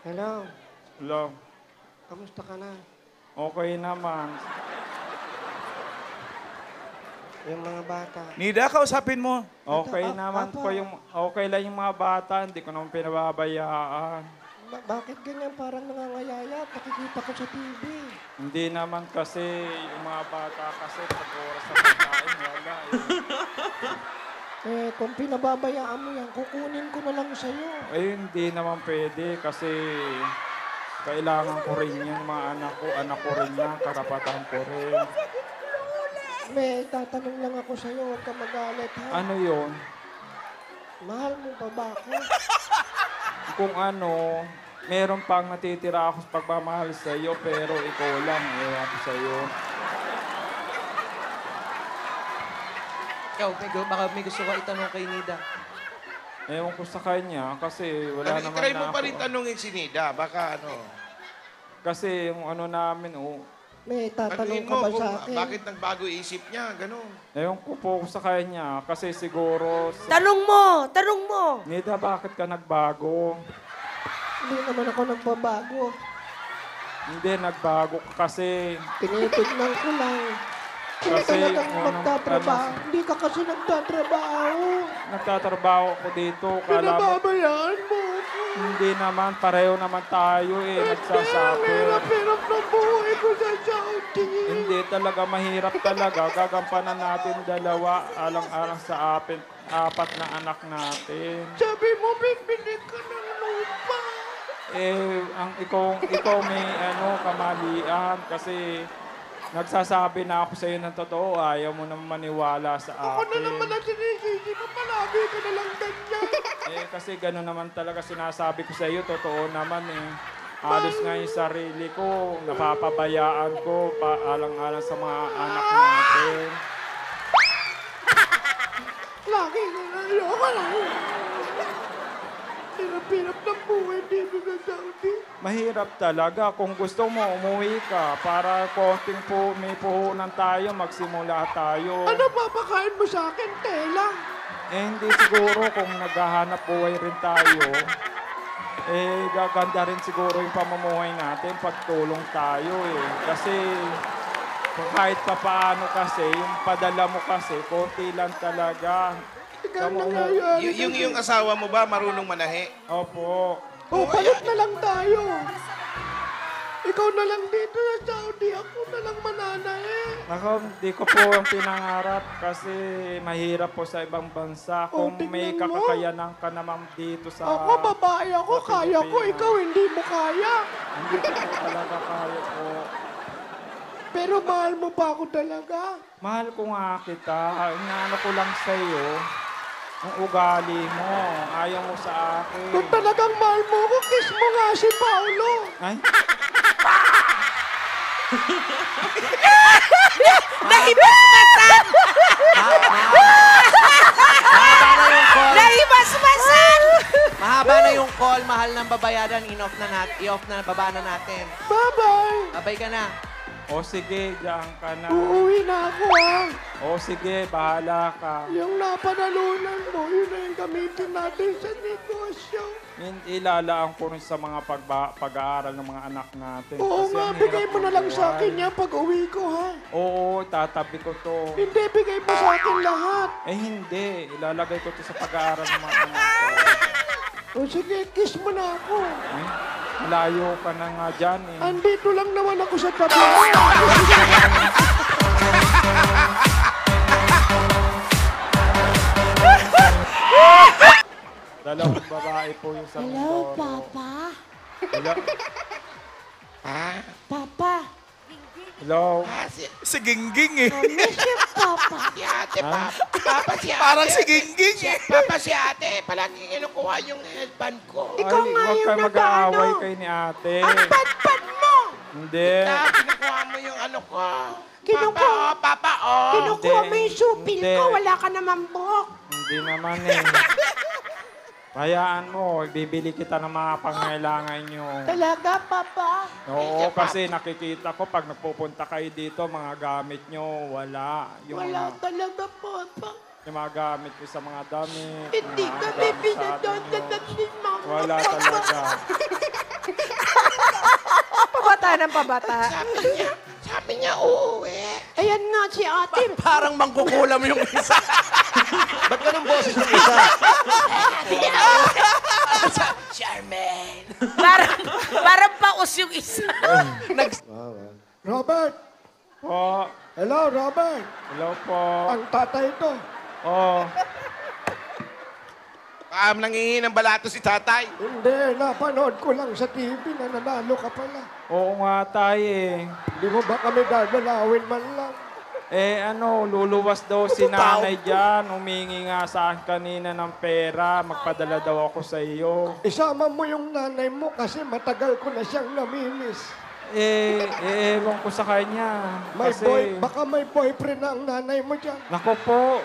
Hello, Hello. kamusta ka na? Okay naman. Yung mga bata. Nida, kausapin mo. Okay Ito, ah, naman apo. po yung okay lang yung mga bata, hindi ko naman pinababayaan. Ba- bakit ganyan parang nangangayaya? Nakikita ko sa TV. Hindi naman kasi yung mga bata kasi pag oras sa pagkain, wala eh. Eh, kung pinababayaan mo yan, kukunin ko na lang sa'yo. Eh, hindi naman pwede kasi kailangan ko rin yung mga anak ko. Anak ko rin yan, karapatan ko rin. May tatanong lang ako sa'yo, huwag ka magalit ha. Ano yon? Mahal mo pa ba ako? Kung ano, meron pang natitira ako sa pagmamahal sa iyo, pero ikaw lang, ewan ko sa Ikaw, may, baka may gusto ka itanong kay Nida. Ewan ko sa kanya kasi wala Ano, naman try na mo pa ako. rin tanungin si Nida. Baka ano. Kasi yung ano namin, oh, May tatanong Tanungin ka mo ba kung sa akin? bakit nagbago isip niya. Ganon. ewan ko po sa kanya kasi siguro, sa, Tanong mo! Tanong mo! Nida, bakit ka nagbago? Hindi naman ako nagbabago. Hindi, nagbago ka kasi, Tinitignan ko lang. Kung Kasi talagang kung anong- magtatrabaho, ano- hindi ka kasi nagtatrabaho. nagtatrabaho ko dito, kala mo, Pinababayaan mo ako. hindi naman, pareho naman tayo eh, nagsasabi. Hirap-hirap na buhay ko sa Saudi. Hindi talaga mahirap talaga. Gagampanan natin dalawa alang-alang sa apin, apat na anak natin. Sabi mo, bibili ka ng lupa. Eh, ang ikaw, ikaw may ano, kamalian kasi nagsasabi na ako sa iyo ng totoo. Ayaw mo naman maniwala sa Ako na akin. naman ang sinisisi mo. Palagi ka na lang ganyan. Eh, kasi gano'n naman talaga sinasabi ko sa iyo. Totoo naman eh. Alis nga yung sarili ko. Napapabayaan ko pa alang-alang sa mga anak natin. Lagi na ayoko lang. Hirap-hirap ng buhay dito sa Saudi. Mahirap talaga. Kung gusto mo, umuwi ka para konting po, may puhunan tayo, magsimula tayo. Ano papakain mo sa akin, tela? Eh, hindi siguro kung naghahanap buhay rin tayo, eh, gaganda rin siguro yung pamumuhay natin pag tulong tayo eh. Kasi, kahit pa paano kasi, yung padala mo kasi, konti lang talaga. Y- yung, yung asawa mo ba marunong manahe? Opo. O, palit na lang tayo. Ikaw na lang dito sa Saudi. Ako na lang mananae. Ako, hindi ko po ang pinangarap kasi mahirap po sa ibang bansa. Oh, Kung may tignan mo. kakakayanan ka naman dito sa... Ako, babae ako. sa Kaya ko. Pilipinas. Ikaw, hindi mo kaya. Hindi ko po talaga kaya po. Pero mahal mo pa ako talaga. Mahal ko nga kita. Inaano ko lang sa'yo, ang ugali mo. Ayaw mo sa akin. Kung talagang mahal mo ako, kiss mo nga si Paolo. Ay, Naibasbasan! Mahaba na yung call. Naibasbasan! Mahaba na yung call. Mahal ng babayaran. In-off na nat i-off na, baba na natin. Bye-bye. Babay ka na. O sige, diyan ka na. Uuwi na ako, ah. O sige, bahala ka. Yung napanalunan mo, yun na yung gamitin natin sa negosyo. Ilalaan ko rin sa mga pagba- pag-aaral ng mga anak natin. Oo Kasi nga, ang bigay mo na lang sa akin yan pag uwi ko, ha? Oo, tatabi ko to. Hindi, bigay mo sa akin lahat. Eh hindi, ilalagay ko to sa pag-aaral ng mga anak ko. O sige, kiss mo na ako. Eh, malayo ka na nga dyan eh. Andito lang naman ako sa tabi mo. Dalawang babae po yung sa Hello. Papa? Hello? Papa? Hello? Si Gingging eh. I miss you, Papa. Si ate, papa. Papa si ate. Parang si Gingging Si, eh. papa si ate. Palagi kinukuha yung headband ko. Ikaw nga huwag yung kayo mag-aaway nag-ano. kay ni ate. Ang pad-pad mo! Hindi. Ah, kinukuha mo yung ano ko. Kinukuha- Papa, oh, papa, oh. Kinukuha mo yung supil ko, wala ka naman buhok. Hindi naman eh. Hayaan mo, bibili kita ng mga pangailangan nyo. Talaga, Papa? Oo, kasi nakikita ko pag nagpupunta kayo dito, mga gamit nyo, wala. Yung, Wala mga, talaga, Papa. Yung mga gamit ko sa mga damit. Hindi mga kami nyo. ni Mama. Wala talaga. ng pabata. Sabi niya, sabi niya uuwi. Ayan nga si ate. Parang mangkukulam yung isa. Ba't ganun boses ng isa? Charmaine. Parang, parang paus yung isa. Robert! Po. Hello, Robert! Hello po. Ang tatay to. Oh. Um, nangihingi ng balato si tatay. Hindi, napanood ko lang sa TV na nanalo ka pala. Oo nga tayo eh. Hindi mo ba kami gagalawin man lang? Eh ano, luluwas daw si nanay dyan. Humingi nga sa akin kanina ng pera. Magpadala daw ako sa iyo. Isama mo yung nanay mo kasi matagal ko na siyang namimiss. Eh, eh ewan ko sa kanya. May Kasi, boy, baka may boyfriend na ang nanay mo dyan. nako po.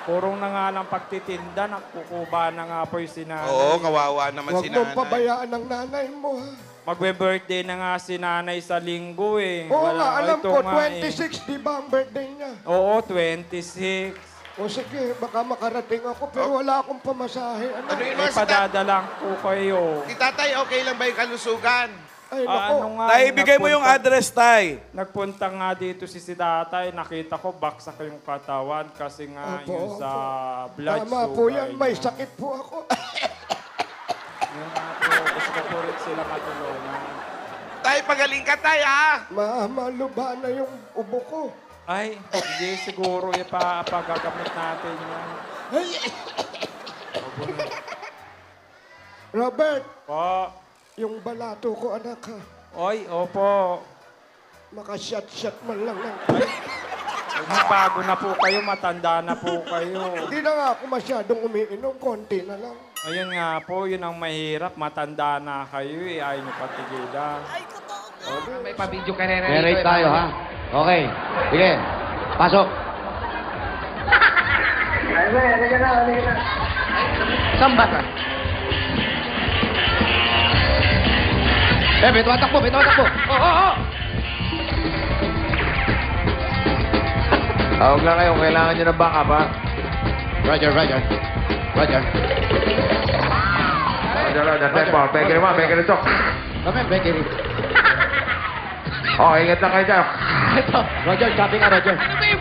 Purong na nga lang pagtitinda. Nakukuba na nga po yung sinanay. Oo, kawawa naman Huwag si mong nanay. pabayaan ang nanay mo, ha? Magbe-birthday na nga si nanay sa linggo eh. Oo nga, alam ito ko, nga eh. 26, di ba ang birthday niya? Oo, 26. O sige, baka makarating ako, pero wala akong pamasahe. Ano? Ano yun, Eh, padadalang ko kayo. Si tatay, okay lang ba yung kalusugan? Ay, Ah, nako. ano nga, Tay, ibigay mo yung nagpunta- address, Tay. Nagpunta nga dito si si tatay, nakita ko baksak yung katawan kasi nga Opo, yung sa opo. blood Tama po sugar yan, may niya. sakit po ako. Yun nga po, gusto ko po rin sila matulungan. Tay, pagaling ka, tay, ha? Ma, maluba na yung ubo ko. Ay, hindi siguro ipapagagamit natin yan. Robert, Po, yung balato ko, anak ha. oy, opo. Makashot-shot man lang lang. Bago na po kayo, matanda na po kayo. Hindi na nga ako masyadong umiinom, konti na lang. Ayun nga po, yun ang mahirap. Matanda na kayo eh, ayaw nyo patigilan. May pa-video ka rin. May tayo, ha? Okay. Sige. Pasok. Saan ba ka? Eh, may tumatakbo, may tumatakbo. Oo, oo, oo. Tawag lang kayo, kailangan nyo ng backup, ha? Roger, Roger. Roger. Roger, Roger. Tempo. Bakery mo, bakery to. Kami, bakery. Oh, ingat lang kayo dyan. Ito. Roger, copy nga, Roger. Ano ba yung...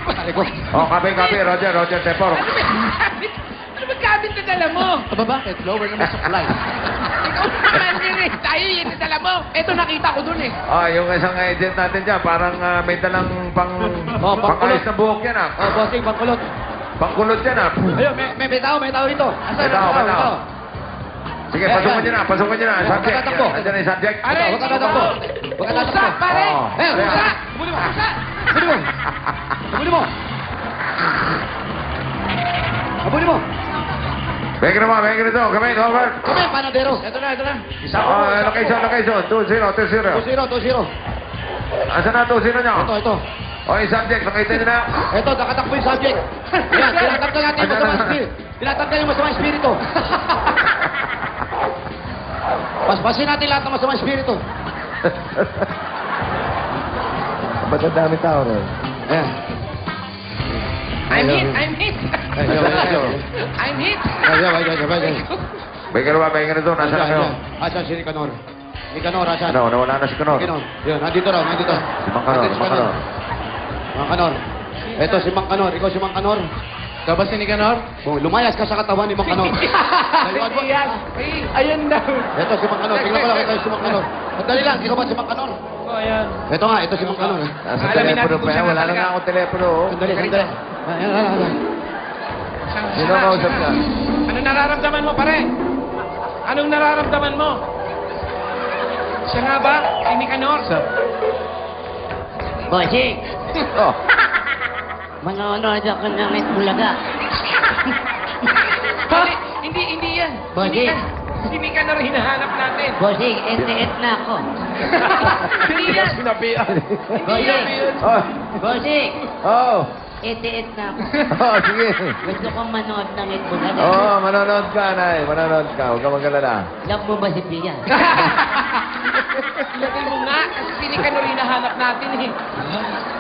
Oh, copy, copy. Roger, Roger. Tempo. Ano ba gamit? Na dala mo? Aba, bakit? Lower naman supply. Ikaw naman din eh. Tayo yun na dala mo. Ito nakita ko dun eh. Ah, yung isang agent natin dyan, parang ah, may dalang pang... Oh, pangkulot. pangayos na buhok yan, ah. Oh, bossing, pangkulot. Pangkulot yan, ah. Ayun, may, may, may tao, may tao dito. Asan May tao, may tao. Sige, Eh, pasukan eh. nyo na, pasukan nyo na. Huwag Subject. tatakbo. Andyan na yung subject. Aray! Huwag ka tatakbo. Huwag ka tatakbo. Usa, pare! Oh. Eh, Ayan. usa! Muli mo, usa! Abuli mo. Abuli mo. Abuli mo. Bakery mo, bakery to. Come in, over. Kami, panadero. Ito na, ito na. Isa ko. Oh, location, location. 2-0, 2-0. 2-0, 2-0. Asan na 2-0 nyo? Ito, ito. Yung subject, nakita nyo na. Ito, nakatakbo yung subject. Yan, tinatanggal natin yung masamang spirit. Tinatanggal yung masamang spirito. Paspasin natin lahat ng masamang spirito. Ba't ang dami tao rin? Ayan. I'm hit! I'm hit! I'm hit! Ayun, ayun. Bakery mo, bakery to. Nasaan na kayo? Asan si Nicanor? Nicanor, asan? Ano, nawala na si Kanor. Nicanor. Yun, nandito raw, nandito. Si Mang si Mang Kanor. Ito si Mang. Ikaw si Mang. Ikaw ba si Nicanor? Oh, lumayas ka sa katawan ni Mang Kanor. Daliwan mo. Yan! Ayun daw! Ito si Mang. Tingnan mo lang ito si Mang. Sandali lang, ikaw ba si Mang Kanor? Oh, ayan. Ito nga, ito si Mang Kanor. eh. Nasa telepono pa yan. Wala na nga akong telepono. oh. Sandali, sandali. Ayan, ayan, ayan. Sino ang kausap niya? Anong nararamdaman mo, pare? Anong nararamdaman mo? Siya nga ba? Si Nicanor? Bossing, Oh, manonood ako ng Itbulaga. Hindi, hindi, hindi yan. Hindi yan. Si Nicanor hinahanap natin. Bossing, ente-et na ako. Hindi yan. Bossing, oh, bossing, oh, ente-et na ako. oh, sige. Gusto kong manood ng Itbulaga. Oh, manonood ka, Nay. Manonood ka. Huwag ka mag-alala. Love mo ba si Pia? Lagay mo nga. Kasi si Nicanor hinahanap natin eh.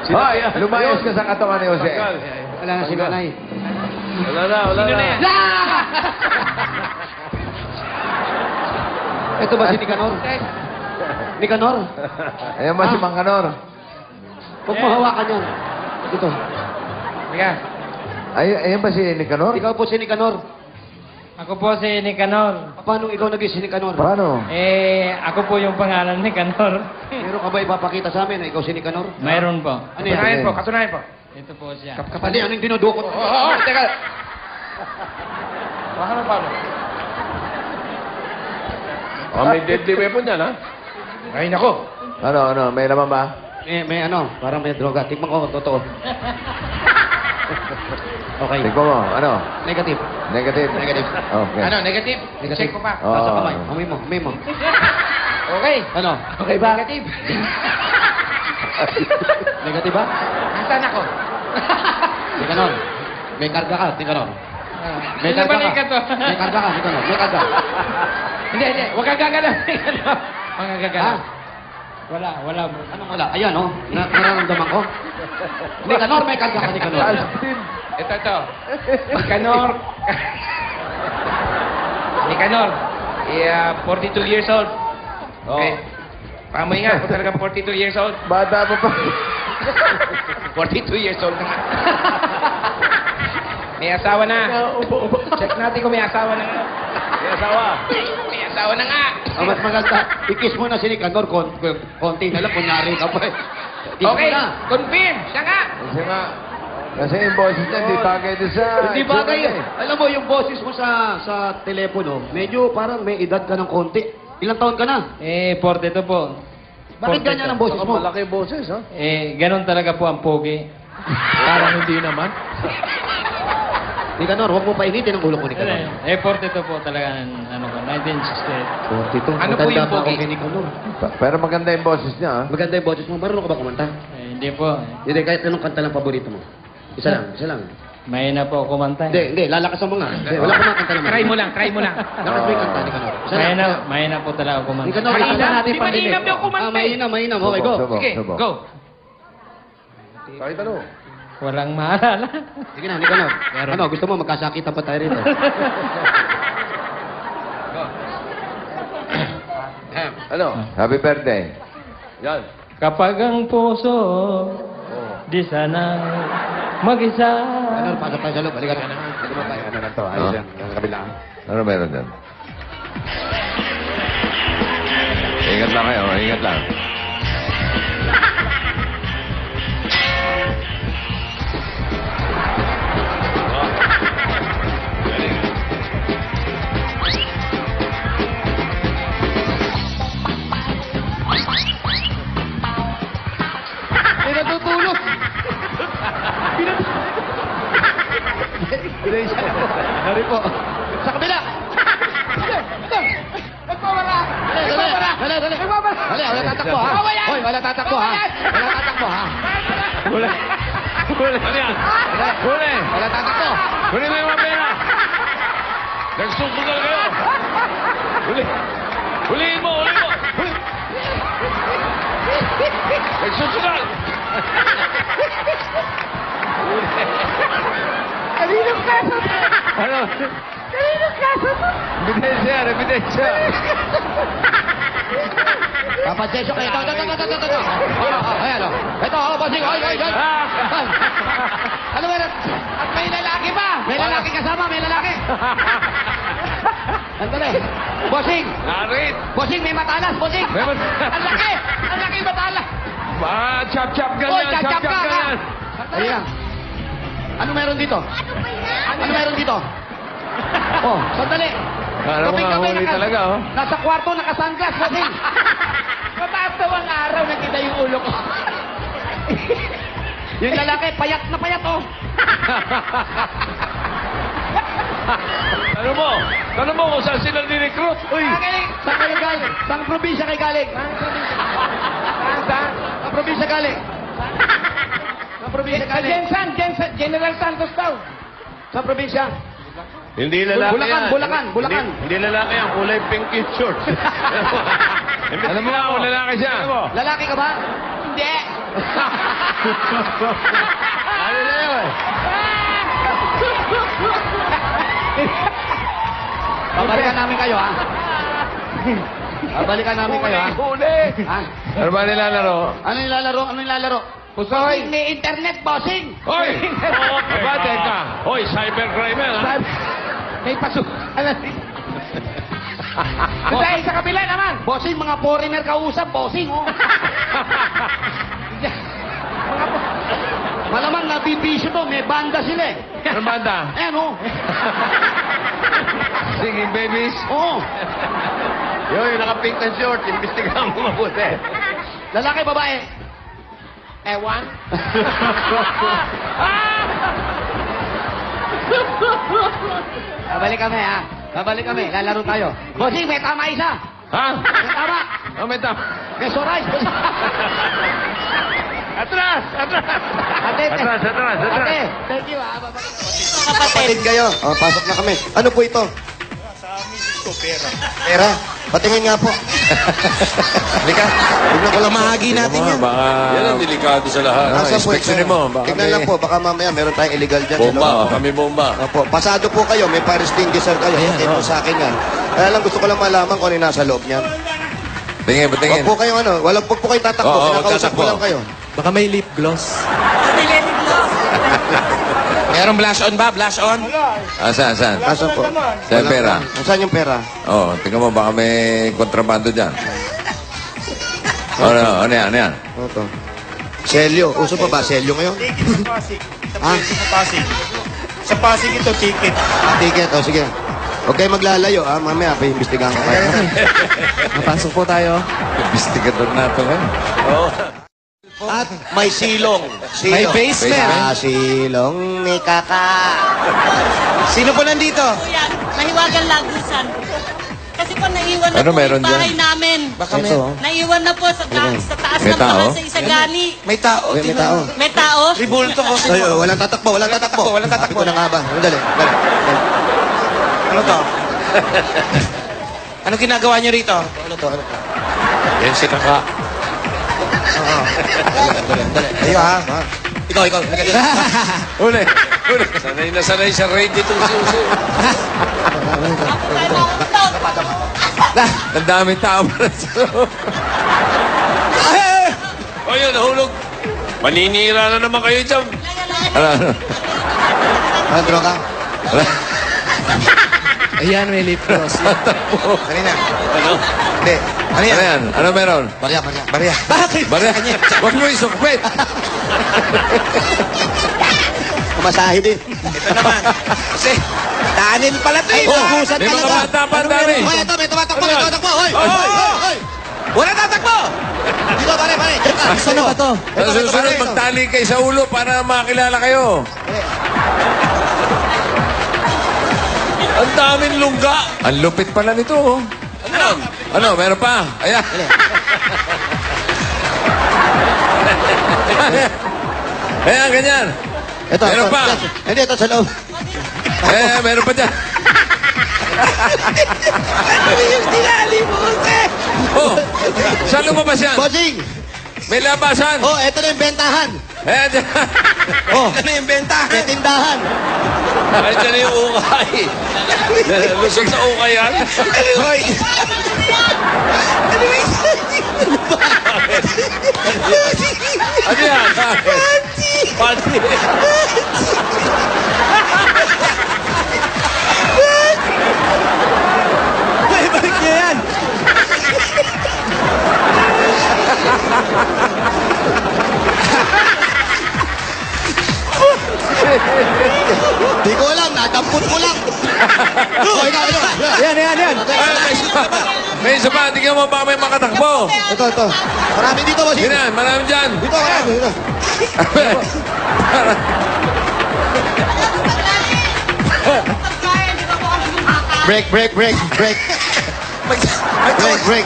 Hoy, lumayos ka sa katawan ni Jose. Wala na si Nanay. Wala na, wala Sino na yan? Ito ba si Nicanor? Nicanor, Ayan ba si Mang Kanor? huwag mo hawakan yan. Dito. Halika. Ay, ayan ba si Nicanor? Ikaw po si Nicanor. Ako po si Nicanor. Paano ikaw naging si Nicanor? Paano? Eh, ako po yung pangalan ni Nicanor. Meron ka ba ipapakita sa amin na ikaw si Nicanor? Mayroon po. Ano yan? Katunayan po, katunayan po. Ito po siya. Kapatid, anong dinudukot? Oo, oh, teka. Paano, paano? Oh, may deadly weapon yan, ha? Ay, nako. Ano, ano, may laman ba? May, may ano, parang may droga. Tikman ko, totoo. okay. Tignan mo, ano? Negative. Negative? Negative. Okay. Ano, negative? Negative. Check ko pa. Oo. Nasa kamay. Amoy mo, amoy mo. Okay. Ano? Okay ba? Negative. Negative ba? Nasaan ako? Nicanor. May karga ka, Nicanor. May Sino karga ka. May karga ka, Nicanor. May karga. Hindi, hindi. Huwag kang gagalaw. Huwag kang gagalaw. Wala, wala. Anong wala? Ayan, oh. Na nararamdaman ko. Nicanor, may karga ka, Nicanor. Ito, ito. Nicanor. Nicanor. Yeah, 42 years old. Okay. Pamoy nga, kung talagang 42 years old. Bata pa pa. 42 years old na nga. may asawa na. Check natin kung may asawa na nga. May asawa. May asawa na nga. Ang mas maganda, ikis mo na si Nicanor, kon, kon- konti na lang, kunyari ka pa. eh. Kiss mo Okay, na. confirm. Siya nga. Kasi nga, kasi yung boses niya, di bagay doon sa... Hindi ba kayo? eh. Alam mo, yung boses mo sa sa telepono, medyo parang may edad ka ng konti. Ilang taon ka na? Eh, 42 po. Bakit ganyan ang boses mo? malaki boses, ha? Eh, ganun talaga po ang pogi. Parang hindi naman. Nicanor, huwag mo painitin ang ulo ko, Nicanor. Eh, 42 po talaga, ano ko, 1968. 42. Ano po Matanda yung pogi? Nicanor. Pa- Pero maganda yung boses niya, ha? Maganda yung boses mo. Marunong ka ba kumanta? Eh, hindi po. Hindi, kahit anong kanta lang paborito mo. Isa lang, isa lang. May na po kumanta. Hindi, hindi, lalakas mo nga. Hindi, wala kumakanta naman. Try mo lang, try mo lang. Lakas mo yung kanta, Nicanor. Isa May lang. na, may na po talaga kumanta. Nicanor, Mahina, isa natin di pandinig. mainam yung kumanta. Ah, mainam, mainam. Okay, go. Subo, Sige, subo. go. Kahit ano. Walang maalala. Sige na, Nicanor. Ano, gusto mo magkasakitan pa tayo rito? Ano? Happy birthday. Yan. Kapag ang puso, di sana mag-isa. Nicanor, pasok tayo sa loob. Halika na. Halika na tayo. Ano na to? Ayos yan. Ang kabila. Ano meron dyan? Ingat lang kayo. Ingat lang. Sorry po. Sa kabila. Nagpawala! Dali, dali. Dali, dali. Dali, wala tatakbo ha. Hoy, wala tatakbo ha. Wala tatakbo ha. Huli. Ano yan? Huli. Wala tatakbo. Huli mo yung mga pera. Nagsusugal kayo. Huli. Huliin mo, huliin mo. Huli. Kaninong kaso? Ano? Kaninong kaso? Ebidensya, ebidensya. Papansesyo kayo. Ito, ito, ito, ito, ito, ito. Ano, ayan, oh. Ito, bossing. Hoy, hoy, hoy. Hoy. Ano ba? At may lalaki pa! May lalaki kasama, may lalaki. Andali. Bossing. Narit. Bossing, may matalas, bossing. May mat- Ang laki! Ang laki batala! Ah, chop-chop Oy, ganyan, chop-chop chop-chop ka, ganyan. Ayan. Ano meron dito? Ano meron dito? Oh, sandali. Parang mga huli talaga, oh. Nasa kwarto, naka-sunglass, bossing. Mataas daw ang araw, nakita yung ulo ko. Yung lalaki, payat na payat, oh. Ano mo? Ano mo kung saan sila ni-recruit? Uy! Saan kayo galing? Saan probinsya kayo galing? Saan? Saan? Saan probinsya galing? Saan probinsya galing? Jensen, Jensen, General Santos daw. Saan probinsya? Hindi lalaki Bulacan, yan. Bulacan, Bulacan. Hindi, hindi lalaki yan. Kulay pink yung shorts. Alam mo kung lalaki siya. Lalaki ka ba? Hindi. Ano na yun? Babalikan namin kayo, ha? Babalikan namin kayo, ha? Huli! Ha? Ano ba nilalaro? Ano nilalaro? Ano nilalaro? Pusoy! May internet, bossing! Hoy! Aba, teka. Hoy, cybercrime yan, ha? May paso. Ano? Dahil sa kabila naman. Bossing, mga foreigner kausap, bossing, oh. Malamang nabibisyo to, may banda sila eh. Ano banda? Ayan, oh. Singing babies? Oo. Yo, yung naka-pink na short, imbestigahan mo mabuti. Lalaki, babae. Ewan. Babalik kami, ha? Babalik kami. Lalaro tayo. Bossing, may tama isa. Ha? May tama. Oh, may tama. May soray. Atras! Atras! Ate, Atras, atras, atras. Ate, thank you, ha? Babalik. Kapatid kayo. Oh, pasok na kami. Ano po ito? Ko, pera. Pera? Patingin nga po. Halika. Tignan ko lang mahagi natin yan. Baka... Yan ang delikado sa lahat. Nasa? Inspeksyonin mo. Baka Tignan may lang po, baka mamaya meron tayong illegal dyan. Bomba, oh, kami bomba. Opo, pasado po kayo, may fire extinguisher kayo. okay po sa akin yan. Kaya lang gusto ko lang malaman kung ano yung nasa loob niyan. Tingin, Huwag patingin. po kayong ano, walang po po kayo tatakbo, Oo, kinakausap ko lang kayo. Baka may lip gloss. Meron blush on ba? Blush on? Ah, saan, saan? Asan po? Saan Wala- pera? Saan yung pera? Oo, oh, tingnan mo, baka may kontrabando dyan. Ano, ano yan, ano yan? Ano to? Selyo. Uso pa ba? Selyo ngayon? Ah, Sa Pasig. Sa Pasig ito, ticket. ticket. O, sige. Huwag kayo maglalayo, ah. Mamaya, paimbestigahan ko kayo. Mapasok po tayo. Investigador na ito, eh. At may silong. Silong. May basement. Ah, silong ni Kaka. Sino po nandito? Yan, mahiwagang lagusan. Kasi po naiwan na Ano po meron yung bahay dyan? namin. Baka may... Ito. Naiwan na po sa, ta- sa taas May ng tao? bahay sa Isagani. May tao. Okay, may tao. May tao? Ribulto ko. Ay, oh, walang tatakbo, walang tatakbo. walang tatakbo. Sabi ko na nga ba? Ano, dali, dali. dali. Ano to? ano ginagawa niyo rito? Ano to? Ano to? Yan si Kaka. Ayo ha. ha. Ikaw, ikaw. Dito. Uli, uli. Sanay na sanay sa raid tayo makutok. Ang daming tao pa rin sa loob. O yun, nahulog. Maninira na naman kayo dyan. Ano, ano? Ano, droga? Ayan, may lip gloss. Kanina. Ano? Hindi. Ano yan? Ano yan? Ano meron? Barya, barya. Barya. Barya? Huwag mo isukpit. Kumasahe din. Ito naman. Kasi, tanin pala ito. Ay, eh. nagusan May mga talaga. bata pa, ang dami. Hoy, ito, may tumatakbo, may Ano yan? tumatakbo. Hoy, Hoy, hoy. Wala tatakbo! Dito, pare, pare. Gusto Ano ba to? Sa susunod, magtali kayo sa ulo para makilala kayo. Ang daming lungga. Ang lupit pala nito, oh. Ano? Ano, meron pa? Ayan. Ayan, ganyan. Ito, Meron ito. pa. Hindi, ito sa loob. Eh, meron pa dyan. Ano yung tinali mo, te? Oh, saan lumabas yan? Bossing! May labasan. Oh, ito na yung bentahan. Ayan, Oh, Ano yung benta? may tindahan. Ayan, dyan na yung ukay. Lusog sa ukay yan. Hoy! Ano yung Ano yan? Panty. May Di ko alam, nadampot mo lang. oh, ikaw, ito. Yan, yan, yan. Ay, may isa pa. Tingnan mo baka may makatakbo. Ito, ito. Marami dito, bossing. Yun yan, marami dyan. Dito, marami. Dito. Break, break, break, break. Break, break.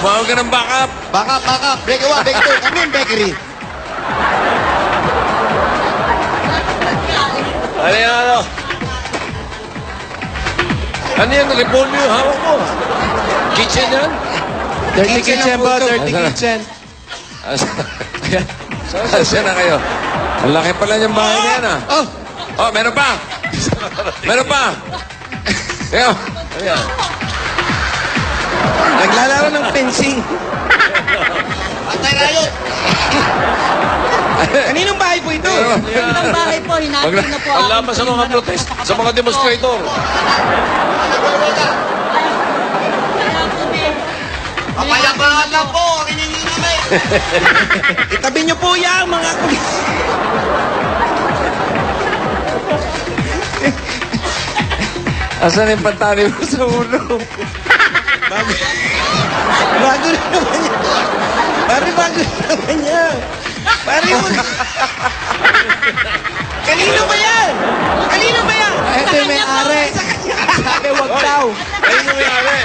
Bawag ka ng backup. Back up, back up. Break one, break two. Ano yung bakery? Ano yan, ano? Ano yan? Repolyo yung hawak mo. Kitchen yan? Dirty kitchen ba? Dirty na? kitchen. Saan na kayo? Ang laki pala niyang bahay na yan, ah. Oh, Oh, meron pa. Meron pa. Ayan. Ayan. Naglalaro ng fencing. Antay-riot. Kaninong bahay po ito? Ang bahay po, hinati na po Ang ang laban sa mga protest, sa mga demonstrator. Papayabangan lang po ang hiningi namin. Itabi niyo po yan, mga. Asan yung pantani mo sa ulo? Bago, bago na naman yan. Pare, bago na naman yan. Pare, wag- Kanino ba yan? Kanino ba yan? Ito yung may-ari. Sabi, wag daw. Yung may-ari.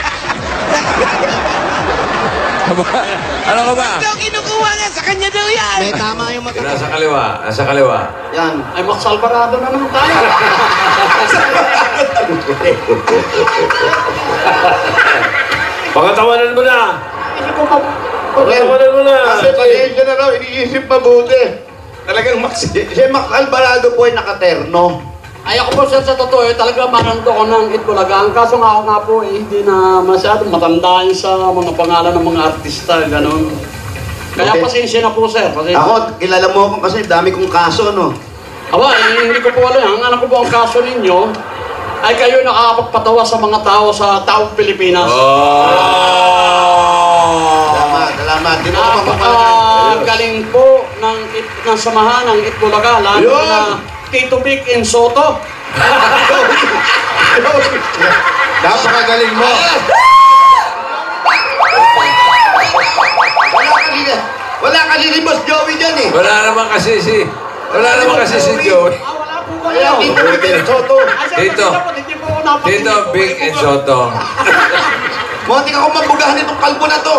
Ano ka ba? Ito, kinukuha nga. Sa kanya daw yan. May tama yung mata. Nasa kaliwa, nasa kaliwa. Yan. Ay, Max Alvarado na naman tayo. Pagkatawanan mo na! Hindi ko pa... Pagkatawanan mo na! Kasi pasensya na raw, iniisip mabuti. Talagang Max, si Max Alvarado po ay nakaterno. Ay ako po sir, sa totoo, eh, talaga manando ko ng Itbulaga. Ang kaso nga ako nga po, eh, hindi na masyadong matandaan sa mga pangalan ng mga artista, gano'n. Kaya Okay. pasensya na po sir. Pasensya. Ako, kilala mo ako kasi dami kong kaso, no? Aba, eh, hindi ko po alam. Ang alam ko po ang kaso ninyo, ay kayo nakakapagpatawa sa mga tao sa taong Pilipinas. Oh! Salamat, salamat. Di mo ako mapapalagan. Napakagaling po ng, it, ng samahan ng Itbulaga, lalo Yun! na Tito Vic in Soto. Napakagaling mo. Wala ka nila. Wala ka nila, Boss Joey dyan eh. Wala naman kasi si... Wala naman kasi si Joey. Ah, po kayo Soto. Ay, sir, Dito. po, po. Dito, Big and Soto. Munti ka kong mabugahan itong kalbo na to.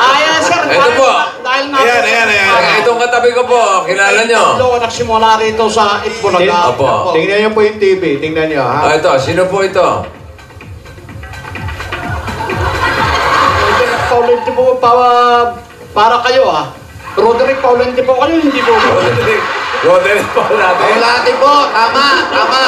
Ayan, sir. Ito po. Dahil na Ayan, ayan, ayan. Ay, Itong katabi ko po, kilala nyo. Ang nagsimula rito sa Itbulaga. Opo. Tingnan niyo po yung TV. Tingnan niyo, ha? Ah, ito, sino po ito? Paulente po, pa, para kayo ah. Roderick Paulente po kayo, hindi po. Roderick. Roderick po natin. Paulate po. Tama, tama.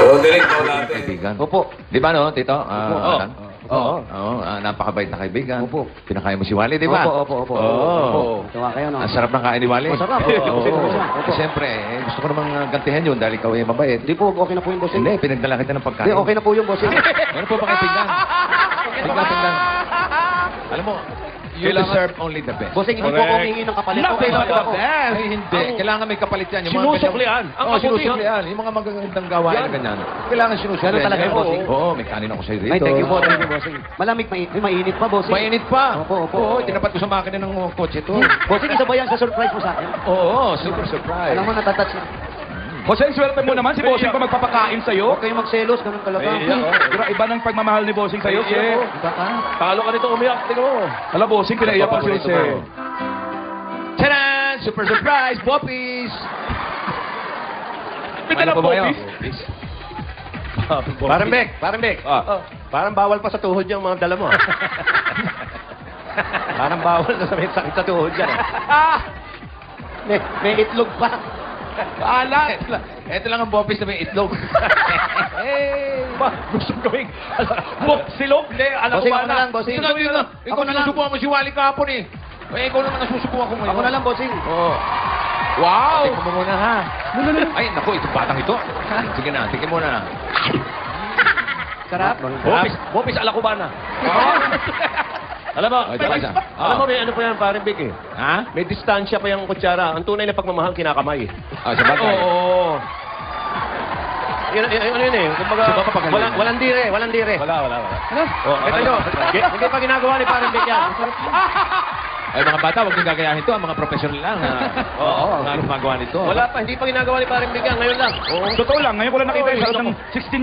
Roderick po natin. Kaibigan. Opo. Di ba no, Tito? Ah, Alan? Oo. Oo. ah, napakabait na kaibigan. Opo. Pinakain mo si Wally, di ba? Opo, opo, opo. Oo. Tawa kayo, no? Ang sarap ng kain ni Wally. Masarap. Oo. Opo. Oo. Opo. Siyempre, eh, gusto ko namang ah, gantihan yun dahil ikaw ay mabait. Hindi po, okay na po yung bossing. Hindi, pinagdala kita ng pagkain. Hindi, okay na po yung bossing. Ano po ba kayo tingnan? Tingnan, tingnan. Alam mo, you deserve only the best. Bossing, hindi po ako humingi ng kapalit. Nothing Okay lang the po. best. Ay, hindi. Kailangan may kapalit yan. Yung mga Sinusuklian. Ang Oo, kaputi sinusuklian. Yung mga magagandang gawain na ganyan. Kailangan sinusuklian. Ganun talaga yan. yung bossing. Oo, may kanin ako sa'yo dito. Ay, thank you po, thank you, bossing. Malamig, may, may mainit pa, bossing. Mainit pa. Opo, opo. Oo, tinapat ko sa makina ng kotse to. Bossing, isa ba yan sa surprise mo sa akin? Oo, super surprise. Alam mo, natatouch na. Jose, swerte mo naman si Bossing pa magpapakain sa'yo. Huwag kayong magselos, ganun talaga. Ay, Gra- iba ng pagmamahal ni Bossing sa'yo, Jose. Iba ka. Talo ka nito umiyak. Tingnan mo. Ala, Bossing, pinaiyak pa si Jose. Taran! Super surprise! Poppies! May dala Ano po ba kayo? Poppies. Parang Bek, parang Bek. Parang bawal pa sa tuhod yung mga dala mo. Parang bawal na sa may sakit sa tuhod yan. May, may itlog pa. Alat! Ito lang ang Poppies na may itlog. hey! Ba, gusto gawing bok silog? Hindi, alam ko Bossing, ba ako na lang, bossing. Ito na, na. Ikaw na lang. mo si Wally kahapon eh. Eh, ikaw naman nasusubukan ko ngayon. Ako na lang, bossing. Oo. Wow! Tingnan mo muna ha. Ay, naku, itong batang ito. Sige na, tingin mo na. Sarap. Bopis, Bopis, ala ko ba na? Alam mo, Ay, tsaka isa. alam Ah. mo, may ano pa yan, parang big eh. Ha? May distansya pa yung kutsara. Ang tunay na pagmamahal, kinakamay. Ah, sa bagay. Oo. Yan, yan, ano yun eh. Kumbaga, papagaling. walang, walang dire, walang dire. Wala, wala, wala. Oh, ito nyo. Hindi pa ginagawa ni parang big yan. Ay, mga bata, huwag niyong gagayahin to. Ang mga professional lang. Ha? Oo, ang ano magawa nito. Wala pa, hindi pa ginagawa ni parang big yan. Ngayon lang. Oo. Totoo lang, ngayon ko lang nakita Oo, yung sa yun loob ng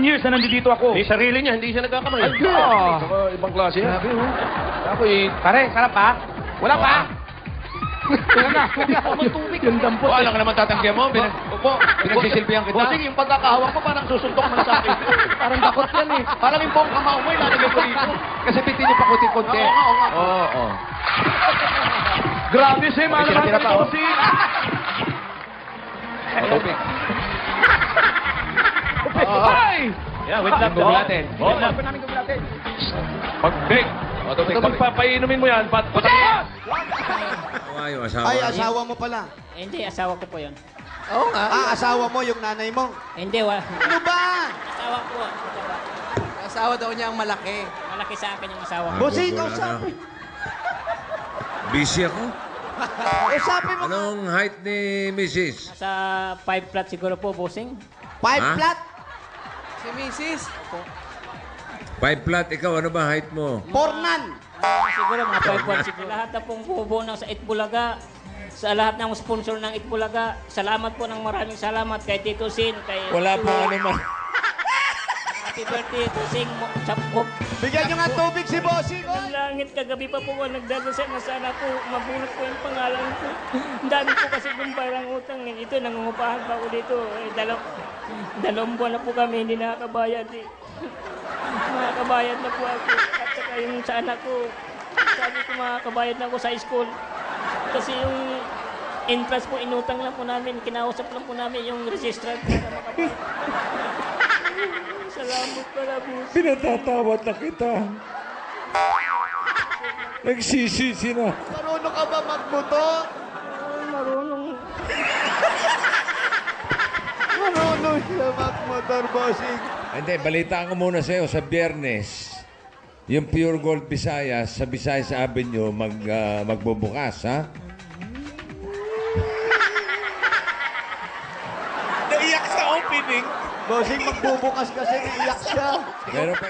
16 years na nandito ako. May sarili niya, hindi siya nagkakamay. Ay, Ah, saka ibang klase yan. Ako eh. Pare, sarap pa? Wala pa? Wala na. Dampot. Oh, alam ka naman tatanggihan mo. Pinag, upo, pinagsisilbihan kita. Bossing, yung pagkakahawak ko parang susuntok man sa akin. parang dakot yan eh. Parang yung buong kamao mo, ilalagay ko dito. Kasi pitin niyo pa konti-konti. Oo, oo, oo. Oo, oo. Grabe siya, oh. si... Tubig. Ay! Yeah, wait lang. Yung gugulatin. Oh, Wala pa namin gawin natin. Pag, Vic, ito magpapainumin mo yan, pat, asawa. Ay, asawa mo pala. Hindi, asawa ko po yun. Oo nga. Ah, asawa mo, yung nanay mo. Hindi, wa. Ano ba? Asawa ko. Asawa daw niya ang malaki. Malaki sa akin yung asawa ko. Bossing, Wala na. kausapin. Busy ako. Kausapin mo. Anong height ni Mrs.? Sa 5 flat siguro po, bossing. Five Ha? flat. Si Mrs. Five flat, ikaw, ano ba height mo? Pornan. Siguro mga 5 flat siguro. Lahat na pong bubuo ng sa Itbulaga. Sa lahat ng sponsor ng Itbulaga. Salamat po ng maraming salamat kay Tito Sin, kay Wala pa ano man. Happy birthday, Tito Sin, Chapkop. Bigyan nyo nga tubig si Bossing. Ng langit, kagabi pa po ako nagdadasal na sana po mabunot ko yung pangalan ko. Ang dami po kasi kong parang utang. eh. Ito, nangungupahan pa ako dito. Eh, dalaw, dalawang buwan na po kami, hindi nakakabayad eh. Makakabayad na po ako. At saka yung sa anak ko, sabi ko makakabayad na ako sa school. Kasi yung entrance po, inutang lang po namin. Kinausap lang po namin yung registrar para makabayad. Salamat pala po. Pinatatawad na kita. Nagsisisi na. Marunong ka ba magmotor? Ay, marunong. Marunong siya magmotor, Bossing. Hindi, balitaan ko muna sa'yo sa biyernes. Yung Pure Gold Visayas sa Visayas Avenue mag, ah, magbubukas, ha? Naiyak sa opening. Bossing, magbubukas kasi iyak siya. Meron pa.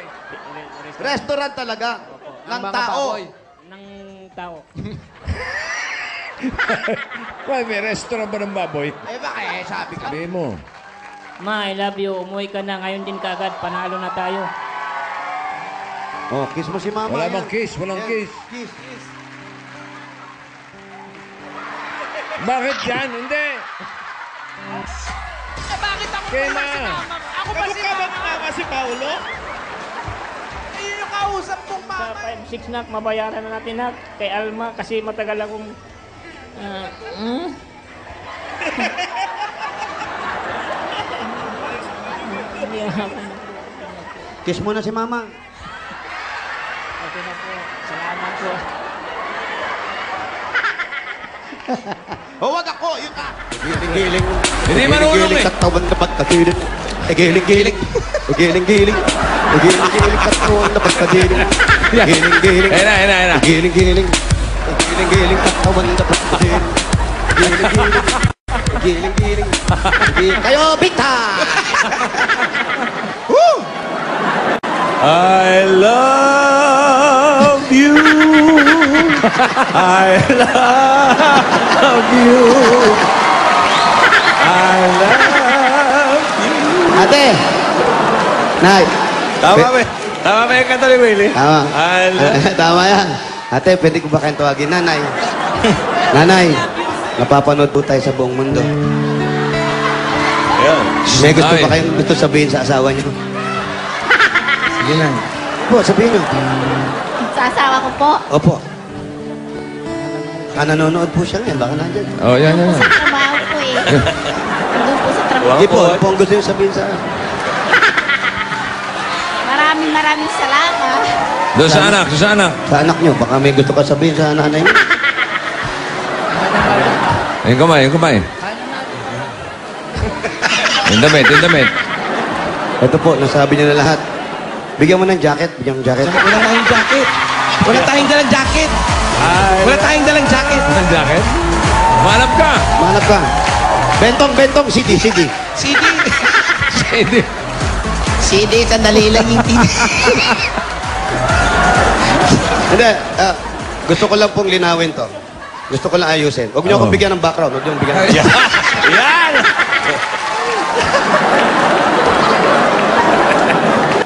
Restaurant talaga. Ng tao. Ng tao. Why, may restaurant ba ng baboy? Eh, bakit? Sabi ka. Sabihin mo. Ma, I love you. Umuwi ka na. Ngayon din kagad. Panalo na tayo. Oh, kiss mo si mama. Wala yan. bang kiss? Walang Yan, kiss. Kiss, kiss. Bakit yan? Hindi. Eh, bakit ako Kaya pa na. si mama? Ako ba si mama? si Paolo? Eh, yung kausap mong Sa mama. 5-6 nak, mabayaran na natin nak. Kay Alma kasi matagal akong... ah, hmm? Kiss mo na si mama. Okay na po. Salamat po. O, wag ako. Yun ka. Giling-giling. Hindi marunong eh. Katawan na pagkatiling. Eh, giling-giling. Eh, giling-giling. Eh, giling-giling. Katawan na pagkatiling. Giling-giling. Ayun na, ayun na, ayun na. Eh, Giling-giling. Eh, Giling-giling. Katawan na pagkatiling. Giling-giling. Eh, Giling-giling. Eh, giling- Kayo, big time! Woo! I love. I love you. I love Ate! Nay! Tama ba? Tama ba yung kanta ni Willie? Tama. I love Tama yan. Ate, pwede ko ba kayong tawagin? Nanay. Nanay, napapanood po tayo sa buong mundo. Ayun. May gusto ba kayong gusto sabihin sa asawa niyo? Sige na. Po, sabihin niyo. Sa asawa ko po, Opo. Ah, nanonood po siya ngayon. Baka nandyan. Oh, yan, yan. sa trabaho po eh. Doon po sa trabaho. Sige po, ano po ang gusto niyo sabihin sa... Maraming maraming salamat. Doon sa anak, doon sa anak. Sa anak niyo. Baka may gusto ka sabihin sa nanay niyo. Yung kamay, yung kamay. Yung damit, yung damit. Ito po, nasabi niyo na lahat. Bigyan mo ng jacket. Bigyan mo ng jacket. Wala tayong jacket. Wala tayong dalang jacket. Wala tayong dalang jacket. Ang jacket? Manap ka! Manap ka. Bentong, bentong. CD, CD. CD. Hindi. CD, sandali lang yung TV. Hindi. ah, gusto ko lang pong linawin to. Gusto ko lang ayusin. Huwag niyo akong Oo. bigyan ng background. Huwag niyo akong bigyan ng Yan!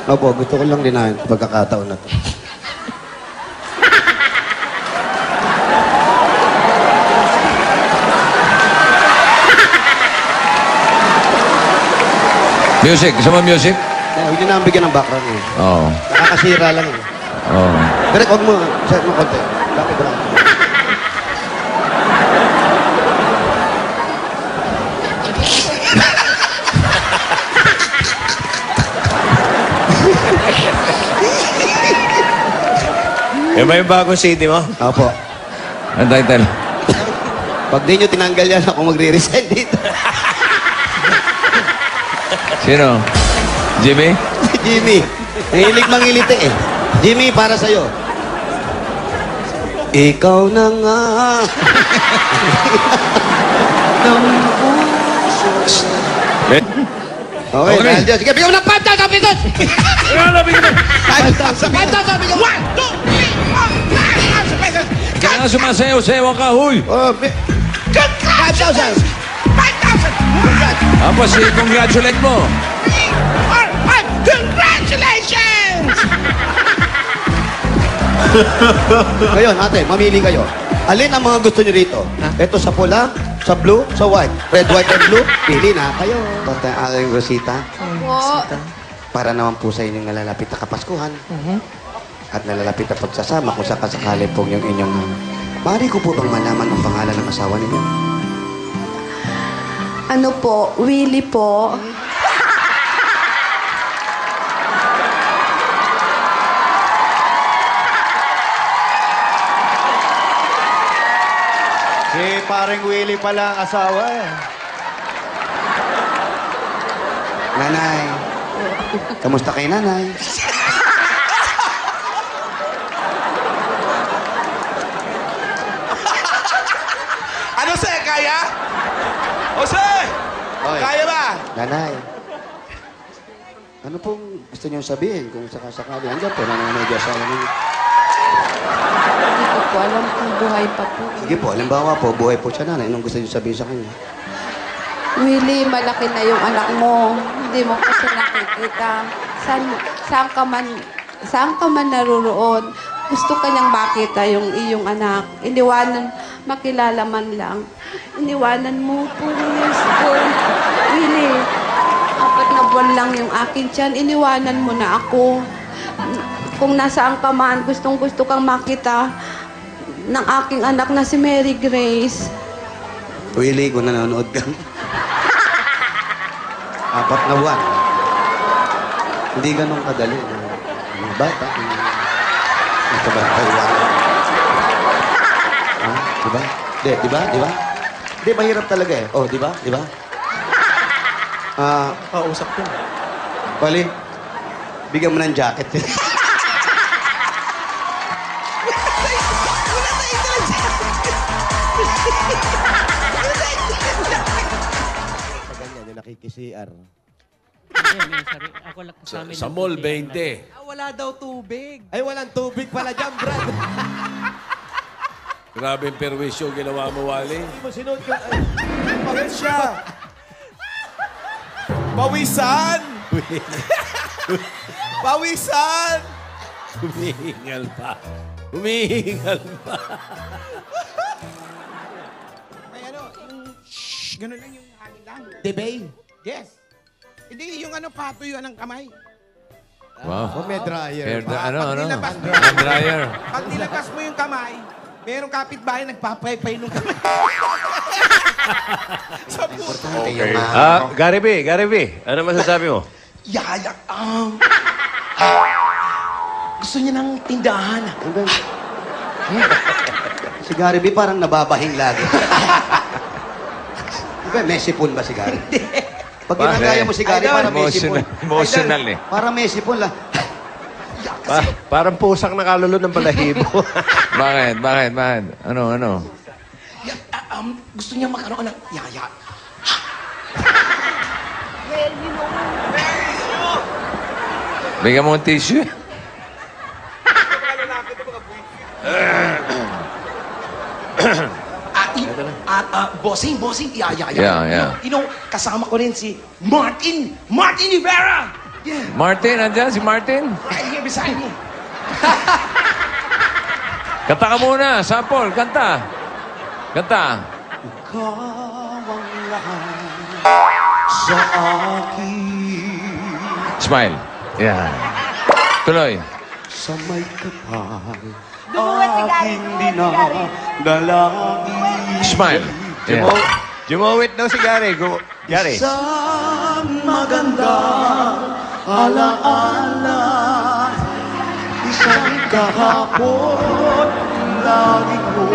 Opo, gusto ko lang linawin pagkakataon na to. Music, gusto mo music? Eh, Huwag niyo na akong bigyan ng background. Eh. Oo. Nakakasira lang. Eh. Oo. Pero huwag mo, set mo konti. Lapit ko lang. Yan ba yung bagong CD mo? Opo. Ang title. Pag di nyo tinanggal yan, ako magre-resign dito. Sino? Jimmy? Jimmy. Hilig mangiliti eh. Jimmy, para sa'yo. Ikaw na nga. ng puso. Okay, Okay. dahil. Sige, bigyan mo ng 5,000 pesos! Ano, bigyan mo. 5,000 bigyan mo! 1, 2, 3, 4, 5,000 pesos! Kaya nga sumasayaw-sayaw ka, huy! Oh, bi- 5,000! 5,000! Tapos, i-congratulate mo. Congratulations! Ngayon, ate, mamili kayo. Alin ang mga gusto nyo rito? Ito sa pula, sa blue, sa white. Red, white, and blue. Pili na kayo. Ito ang aking Rosita. Po. Para naman po sa inyong nalalapit na kapaskuhan. At nalalapit na pagsasama kung sakasakali pong yung inyong... Mari ko po bang malaman ang pangalan ng asawa ninyo? Ano po? Willie po. Si parang Willie pala ang asawa eh. Nanay. Kamusta kay nanay? Ano, Se? Kaya? Jose! Oy. Kaya ba? Nanay. Ano pong gusto niyo sabihin kung sakasakali? Andiyan po, nanonood yung asawa ninyo. Hindi ko po alam kung buhay pa po. Sige po, halimbawa po, buhay po siya nanay. Anong gusto niyo sabihin sa kanya? Willie, malaki na yung anak mo. Hindi mo kasi nakikita. Saan, saan ka man, saan ka man naruroon, gusto ka niyang makita yung iyong anak. Iniwanan, makilala man lang. Iniwanan mo po. Willie, buwan lang yung akin tiyan. Iniwanan mo na ako. Kung nasaan ka man, gustong gusto kang makita ng aking anak na si Mary Grace. Willie, kung nanonood ka. Apat na buwan. Hindi ganun kadali. Mga bata. Ito ba? Taiwan. Ha? Di ba? Di, di ba? Di mahirap talaga eh. Oh, di ba? Ah, Kausap ko. Pali, bigyan mo ng jacket. Ganyan, yung nakikisiar. Ako lang Sa, sa mall, 20. Ah, wala daw tubig. Ay, walang tubig pala dyan, Brad. Grabe yung perwisyo ginawa mo, Wally. Hindi mo sinuot ka. Ay, pagod siya. Pawisan! Pawisan! Humihingal pa. Humihingal pa. May ano, yung shh, gano'n lang yung hangin lang. Debay. Yes. Hindi, yung ano, patuyuan ng kamay. Wow. Oh, may dryer. Hair, ano, pag ano? nilabas mo- Hand dryer. Pag nilabas mo yung kamay, merong kapitbahay nagpapaypay nung kamay. Sa yung mga... Ah, Gary B, Gary B, ano masasabi mo? Yayak ang... Gusto niya ng tindahan. Si Gary B parang nababahing lagi. Di ba, mesipon ba si Gary? Pag Bakit? ginagaya mo si Gary, parang mesipon. Emotional- emotional eh. Parang mesipon lang. Pa- parang pusang nakalulod ng balahibo. Bakit? Bakit? Bakit? Ano? Ano? Ya- ah, um, gusto niya magkaroon ng yaya. Bigyan mo ng tissue. At, y- at ah, bossing, bossing, yaya. Yeah, yeah. You know, kasama ko rin si Martin. Martin Rivera! Yeah, Martin, andyan si Martin. right here beside me. Kanta ka muna. Sample, kanta. Kanta. Sa akin, Smile. Yeah. Tuloy. sa may kapal, aking dinadalangin. Smile. Yeah. Jumawit daw si Gary. Gu- Gary. Sa maganda alaala isang kahapon, lagi ko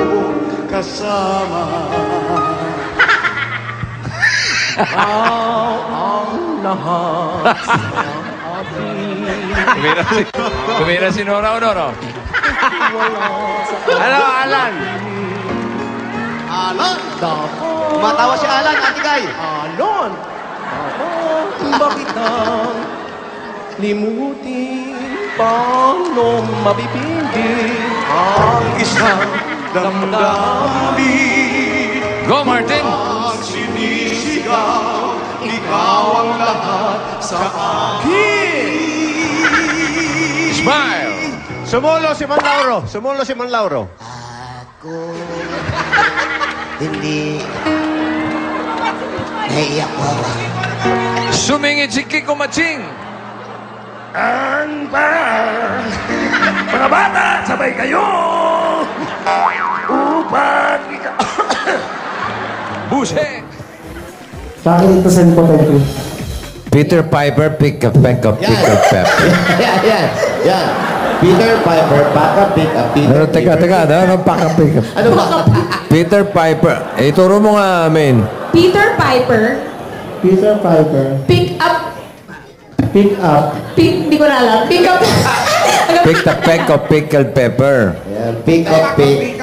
kasama. Ikaw ang lahat ng Tumira si, tumira si Nora Honoro. Ano, Alan? Alan. Matawa si Alan, Ate Guy. Alon, ako bakit ang limutin paano mabibigin ang isang damdamin Go, Martin! ang sinisigaw ikaw ang lahat sa akin Smile! Sumulo si Man Lauro. Sumulo si Man Lauro. Ako, hindi, naiyak ako. Sumingit si Kiko Maching. Ang ba? Mga bata, sabay kayo! Upang ikaw... Buse! Sa akin ito send po, thank you. Peter Piper, pick a peck of pickled pepper. Yan, yan, yan. Peter Piper, baka pick up Peter Pero teka, teka, ano paka pick up? Ano ba? Peter Piper. Eh, turo mo nga, amin. Peter Piper, Peter Piper, pick up, pick up, pick, di ko na alam, pick up. Pick a peck of pickled pepper. Yan, pick up, pick.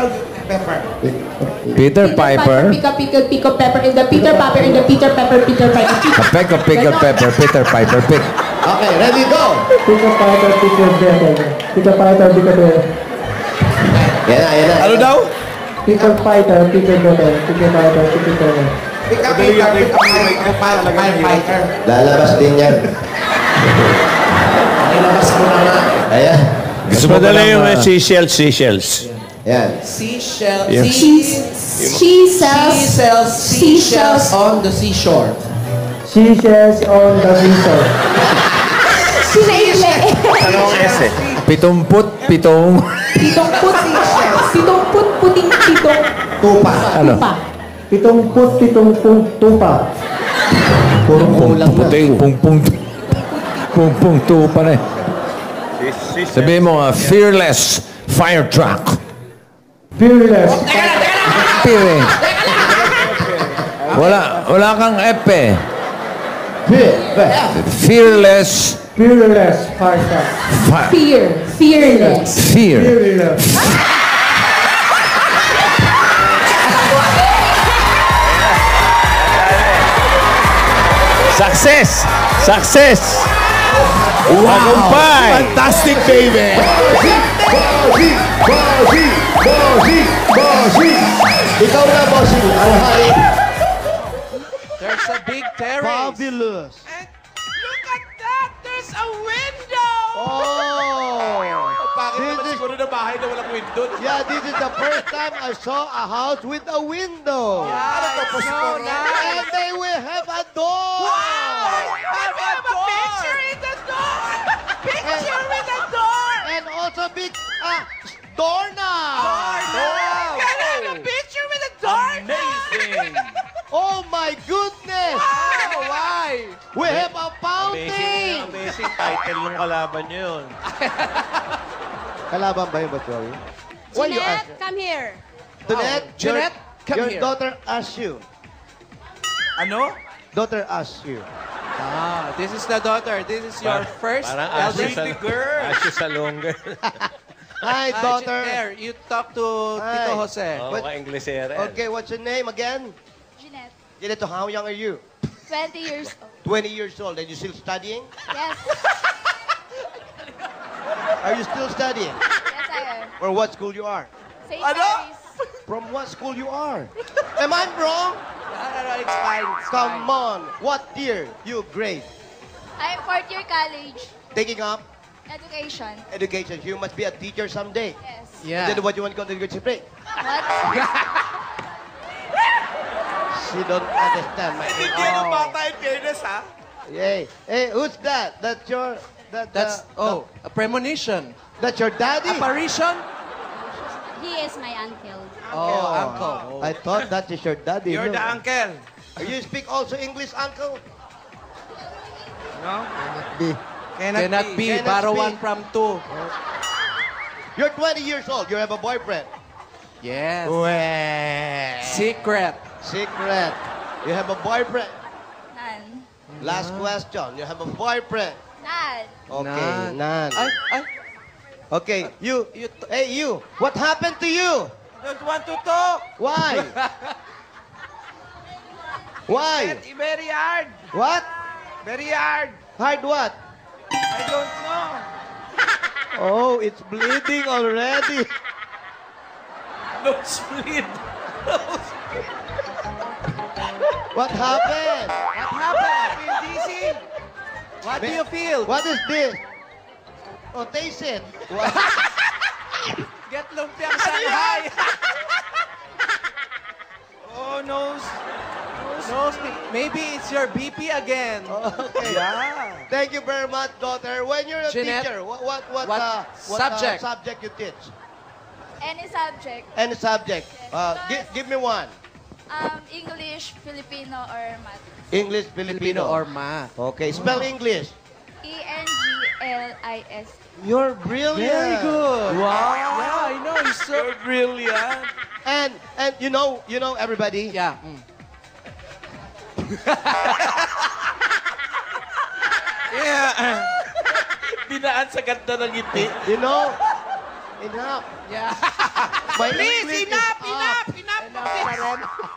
Peter Piper, Pick up, pick up, pick up pepper in the Peter Piper in the Peter Pepper, Peter Piper. a peck of pickled pepper, Peter Piper, pick. Okay, ready, go! pick up Piper, pick up pepper, pick up Piper, pick up pepper. Yan na, yan na. Ano daw? Pick up Piper, pick up pepper, pick up Piper, pick up pepper. Pick up, pick up, pick up, pick up, firefighter. Lalabas din yan. Nilabas mo na nga. Ayan. Gusto mo ba lang, ah, seashells, seashells. Yan. Seashell. Yeah. She, she sells, She sells seashells on the seashore. Seashells on the seashore. sinaile. pitumput, pitong, Pitong put, pitong put, puting pitong Tupa. ano? pa. Pitong put, pitong pung, tupa. Puro kulang na. Puting, pung, pung, pung, pung, tupa na eh. Sabihin mo nga, fearless fire truck. Fearless. Pire. Wala, wala kang F eh. Fearless Fearless fire truck. fi- Fear, fearless. fear. Fearless. Success! Success! Wow! Fantastic, baby! Bossy! Bossy! Bossy! Bossy! Ikaw na, Bossy. Ang hari. There's a big terrace. Fabulous. Look at that! There's a window! Oh! Bakit This naman is- siguro na bahay na walang window? Yeah, this is the first time I saw a house with a window. Yeah, it's so nice. And they will have a door. Have big uh, doorknob. Wow! Can I have a picture with the door? Amazing! Oh my goodness! Oh, why? We have a fountain! Amazing title ng kalaban niyo yun. Kalaban ba yun, Bachoy? Why you ask? Jeanette, come here. Jeanette, Oh, Jeanette, your, come your here. daughter asked you. Ano? Daughter asked you. Ah, this is the daughter. This is your first Parang eldest Ashley sa, girl. Ashley sa longer. Hi, Ah, daughter. There, you talk to Hi. Tito Jose. Oo, What- mga Inglesera. Okay, what's your name again? Jeanette, Jeanette, how young are you? 20 years old. 20 years old. And you still studying? Yes, Are you still studying? yes I am. Or what school you are? St. Ano? Mary's. From what school you are? Am I wrong? It's fine. It's Come fine. on. What year? You grade. I'm fourth year college. Taking up Education. education. You must be a teacher someday. Yes. Yeah. Then what you want to go to university break? What? She don't understand my Hindi ng bata in fairness, ha? Yay. Hey, who's that? That's your that That's, uh, oh, a premonition. that's your daddy. Apparition? He is my uncle. Oh, uncle. I thought that is your daddy. You're no? the uncle. You speak also English, uncle? No? Be. Cannot, be. Cannot Borrow be. one from two. You're 20 years old. You have a boyfriend. Yes. Well. Secret. Secret. You have a boyfriend. None. Last question. You have a boyfriend. None. Okay, none. Ay, ay. Okay, you, hey you, what happened to you? Don't want to talk. Why? Why? Very, very hard. What? Very hard. Hard what? I don't know. Oh, it's bleeding already. Nose bleed. What happened? What happened? I feel dizzy. What do you feel? What is this? Oh, taste it. What? Get lumpiang Shanghai. oh, nose. Nose. Maybe it's your BP again. Okay. Yeah. Thank you very much, daughter. When you're a Jeanette, teacher, what what what, what uh, what subject? Uh, subject you teach? Any subject. Any subject? Uh, gi- give me one. Um, English, Filipino, or math. English, Filipino. Filipino or math. Okay, spell English. E E-N-G-L-I-S. You're brilliant. Very good. Wow. Yeah, I know. He's so brilliant. And and you know, you know everybody. Yeah. mm. yeah. Dinaan sa ganda ng ngiti. You know, enough. Yeah. My Please, English is enough, enough, enough of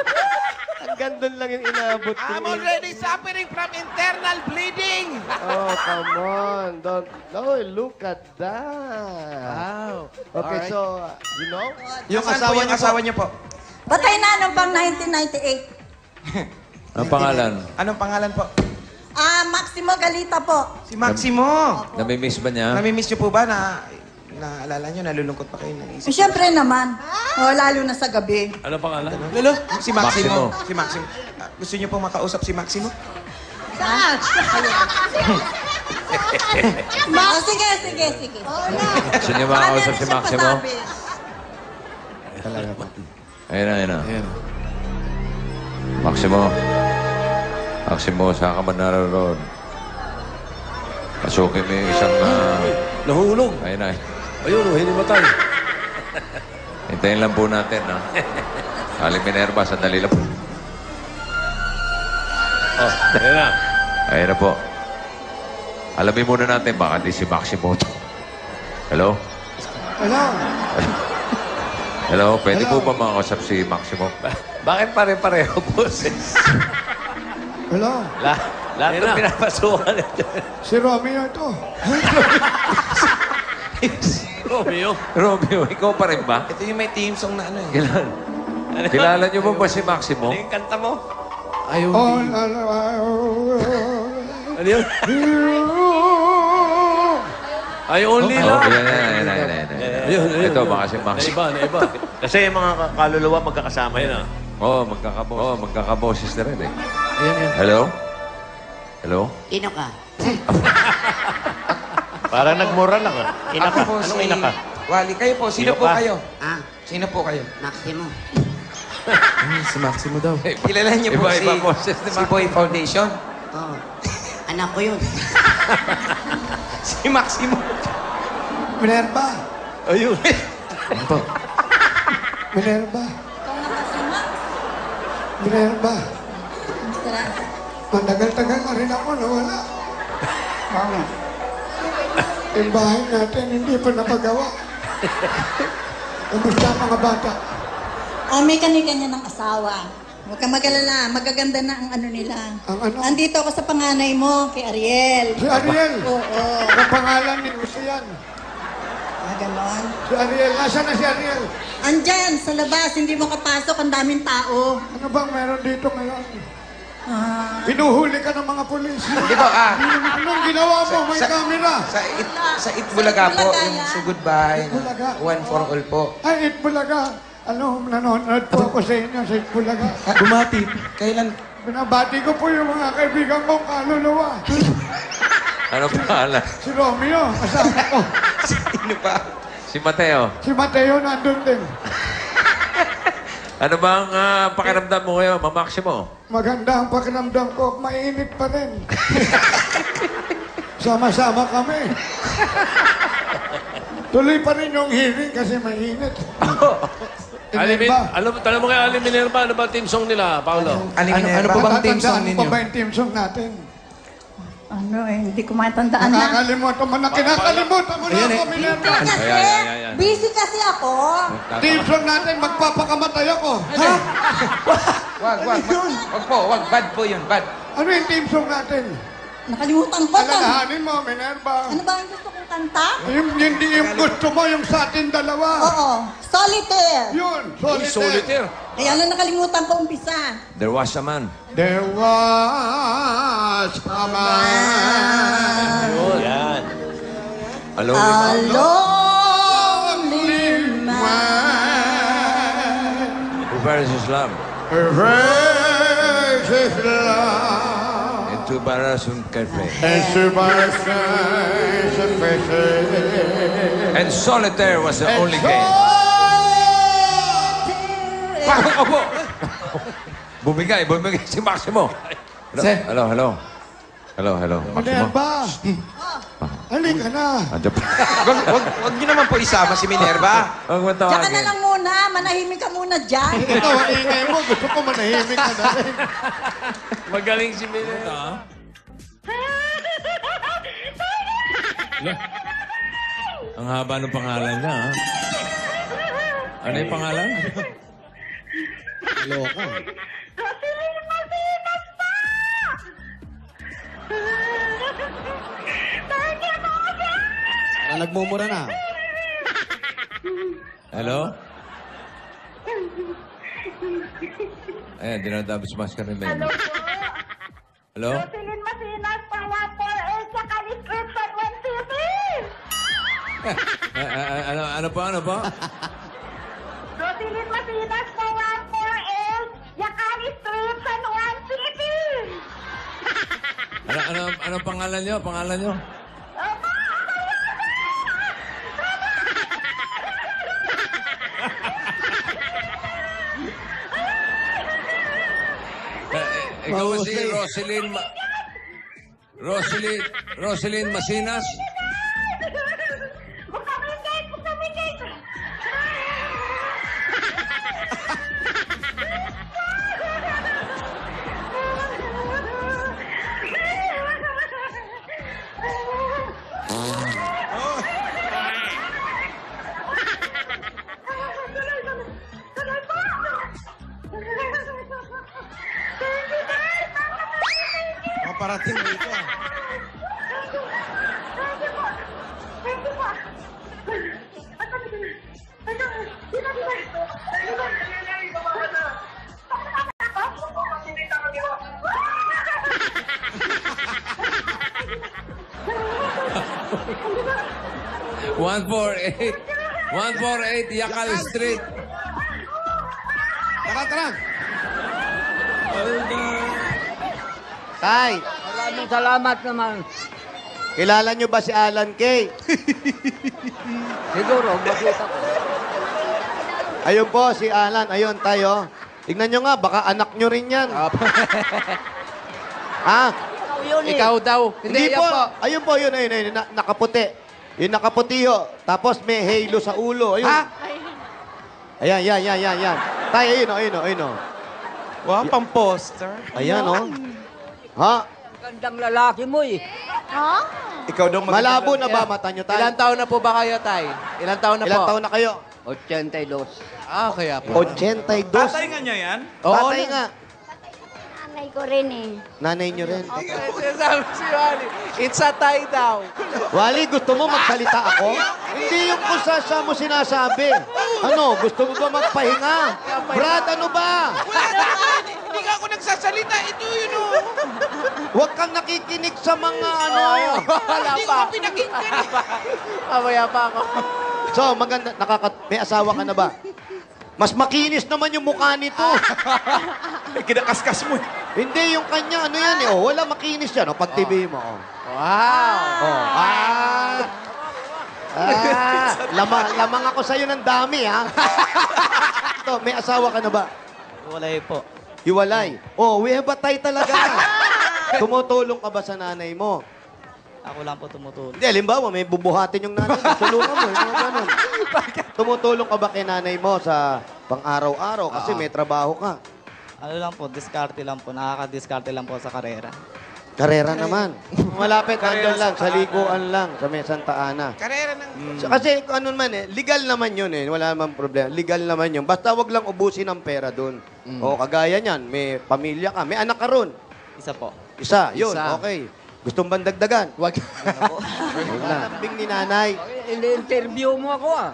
this. Hanggang doon lang yung inabot ko. I'm eh. already suffering from internal bleeding. Oh, come on. Don't. No, look at that. Wow. Okay, Alright. so, uh, you know? Yung asawa, yung asawa niyo po. Patay na nung pang 1998. Ang pangalan? Anong pangalan po? Ah, Maximo Galita po. Si Maximo. Namimiss ba niya? Namimiss niyo po ba na naalala niyo, nalulungkot pa kayo ng isip? Siyempre naman. O, lalo na sa gabi. Ano pangalan? Lolo, si Maximo. Maximo. Si Maximo. Ah, gusto niyo pong makausap si Maximo? Saan? Ma- oh, sige, sige, sige. Gusto niyo makausap si Maximo? Talaga pa. Ayun na, ayun na. Maximo. Maximo, saan ka man naroon? Pasukin mo yung isang... Uh... Nahulog. Ayun na. Ayun, oh, hindi matay. Hintayin lang po natin, no? Aling Minerva, sandali lang po. Oh, ayun na. Ayun na po. Alamin muna natin, baka di si Maximo to. Hello? Hello? Hello? Pwede Hello? po ba makausap si Maximo? Bakit pare-pareho boses? Hello? La, lahat ng pinapasukan ito. Si Romeo ito. Romeo. Romeo, ikaw pa rin ba? Ito yung may team song na ano eh. Kilala, kilala niyo ba ba si Maximo? Ano yung kanta mo? Ayaw Oh, di. Ano yun? Ay, only Oh, love. yan, yan, yan, yan, yan, yan. Ayun, ayun. Ito, baka si Maximo. Naiba, naiba. Kasi yung mga kaluluwa magkakasama yun ah. Oo, oh, magkakabo. Oo, oh, magkakaboses na rin eh. Ayan, yan. Hello? Hello? Sino ka? Parang nagmura lang ah. Ina Ako po Anong si... ina ka? Wali, kayo po. Sino, Sino po ka? kayo? Ah, Sino po kayo? Maximo. si Maximo daw. Kilala niyo po Iba, si, iba boses ni si Boy Foundation? Oh, anak ko yun. Si Maximo. Minerva. Ayun. Minerva. Ikaw na ba si Max? Minerva. Tara. Matagal-tagal na rin ako nawala. Mama. Yung bahay natin hindi pa napagawa. Kamusta ang mga bata? Ah, may kanya-kanya ng asawa. Huwag kang mag-alala, magaganda na ang ano nila. Ang ano? Andito ako sa panganay mo, kay Ariel. Si Ariel. Oo. Ang pangalan ni Lucian. Ah, ganon. Si Ariel. Nasaan na si Ariel? Andyan, sa labas, hindi mo kapasok, ang daming tao. Ano bang meron dito ngayon? Ah, Pinuhuli ka ng mga pulis. Hindi po, ah. Anong ginawa mo? May Sa- camera. Sa It, sa Itbulaga po, yung sugod bahay na Itbulaga. one for all po. Ay, Itbulaga. Ano, nanonood po ako sa inyo sa Itbulaga. Bumati. Kailan? Binabati ko po yung mga kaibigan kong kaluluwa. Ano pangalan? Si Romeo, kasama ko. Sino pa? Si Mateo. Si Mateo nandun din. Ano ba ang ah, pakiramdam mo ngayon, Ma Maximo? Maganda ang pakiramdam ko, mainit pa rin. Sama-sama kami. Tuloy pa rin yung hearing kasi mainit. Alimin, ba? ano, tanong mo kay Alim Minerva, ano ba team song nila, Paolo? ano, ano po bang team song ninyo? Ano pa ba yung team song natin? Ano eh, hindi ko matandaan na. Nakakalimutan mo na, kinakalimutan mo na Ayan ako, eh. Minerva. Kasi, Ayan, ayan, ayan, ayan. busy kasi ako. Team song natin, magpapakamatay ako. Ha? Wag, wag, wag. Wag po, wag. Bad po yun, bad. Ano yung team song natin? Nakalimutan ko. Alalahanin mo, Minerva. Ano ba ang gusto kong kanta? Yung, hindi yung gusto mo, yung sa atin dalawa. Oo, solitaire. Yun, solitaire. Solitaire. Kaya lang nakalimutan ko umpisa. There was a man. There was a man. Yan. Alone A in lonely man. Who bears his love? Praise his love. And two barras un café. And Sebastian And solitaire was the only game. Opo! bumigay, bumigay si Maximo. Hello, hello, hello. Hello, hello. Maximo. Minerva. Halika na. Andiyan pa. Wag, wag, wag niyo naman po isama si Minerva. Huwag mo Diyan ka na tawagin. lang muna. Manahimik ka muna dyan. Ito, ang ingay mo. Gusto ko manahimik ka na rin. Magaling si Minerva. Ang haba ng pangalan niya, ha? Ano yung pangalan? Loka. Parang nagmumura na. Hello? Ayan, dinadabos mas ka rin ba yun? Hello po. Hello? Jocelyn Masinas, Pangapor, sa Calistrip, Juan City. Ah, ah, ah, ano, ano pa, ano pa? Jocelyn Masinas, Pangapor, Yakali Street, San Juan City. Ano, ano, ano pangalan nyo? Pangalan nyo? Ikaw si Roselyn Ma... Roselyn, Roselyn Masinas? Salamat naman. kilala nyo ba si Alan Kay? Siguro, makita ko. Ayun po, si Alan. Ayun, tayo. Tignan nyo nga, baka anak nyo rin yan. ha? Ikaw daw. Hindi, po. Ayun po, yun, ayun, ayun, na- nakaputi. Yung nakaputi ho. Tapos may halo sa ulo. Ayun. Ha? Ayan, yan, yan, yan, yan. Tay, ayun, oh, ayun, oh, ayun, oh. Wow, pang poster. Ayan, oh. Ha? Gandang lalaki mo eh. Ha? Ikaw daw maganda. Malabo na ba mata nyo, tay? Ilan taon na po ba kayo, Tay? Ilan taon na Ilang po? taon na kayo? 82. Ah, kaya po. 82. nga niya yan? Oo. Tatay nga. Nanay ko rin eh. Nanay nyo rin. Sinasabi si Wally, it's a tie daw. Wally, gusto mo magsalita ako? Hindi yung kung sasa mo sinasabi. Ano, gusto mo ba magpahinga? Brad, ano ba? Ako nagsasalita. Ito yun o. Huwag kang nakikinig sa mga ano. Wala Hindi pa. ko pinakinggan. Mamaya pa ako. So, maganda, nakaka may asawa ka na ba? Mas makinis naman yung mukha nito. Kinakaskas mo. Hindi, yung kanya, ano yan eh. Oh, wala makinis yan. Oh, pag TV mo. Oh. Wow. Oh. Ah. Ah, lama, lamang ako sa'yo ng dami, ha? Ito, may asawa ka na ba? Wala po. Hiwalay. Oh, we have a tie talaga. Tumutulong ka ba sa nanay mo? Ako lang po tumutulong. Hindi, halimbawa, may bubuhatin yung nanay mo. Tulungan mo, yung mga ganun. Tumutulong ka ba kay nanay mo sa pang-araw-araw kasi Oo. may trabaho ka? Ano lang po, diskarte lang po. Nakaka-diskarte lang po sa karera. Karera naman. Malapit, nandun lang, sa liguan lang, sa may Santa Ana. Karera ng... So, kasi kung ano man eh, legal naman yun eh. Wala naman problema. Legal naman yun. Basta wag lang ubusin ang pera doon. O kagaya niyan, may pamilya ka, may anak ka ron. Isa po. Isa, yun, Isa. okay. Gustong bandagdagan? Wag. Lambing ni nanay. Ini-interview mo ako ah.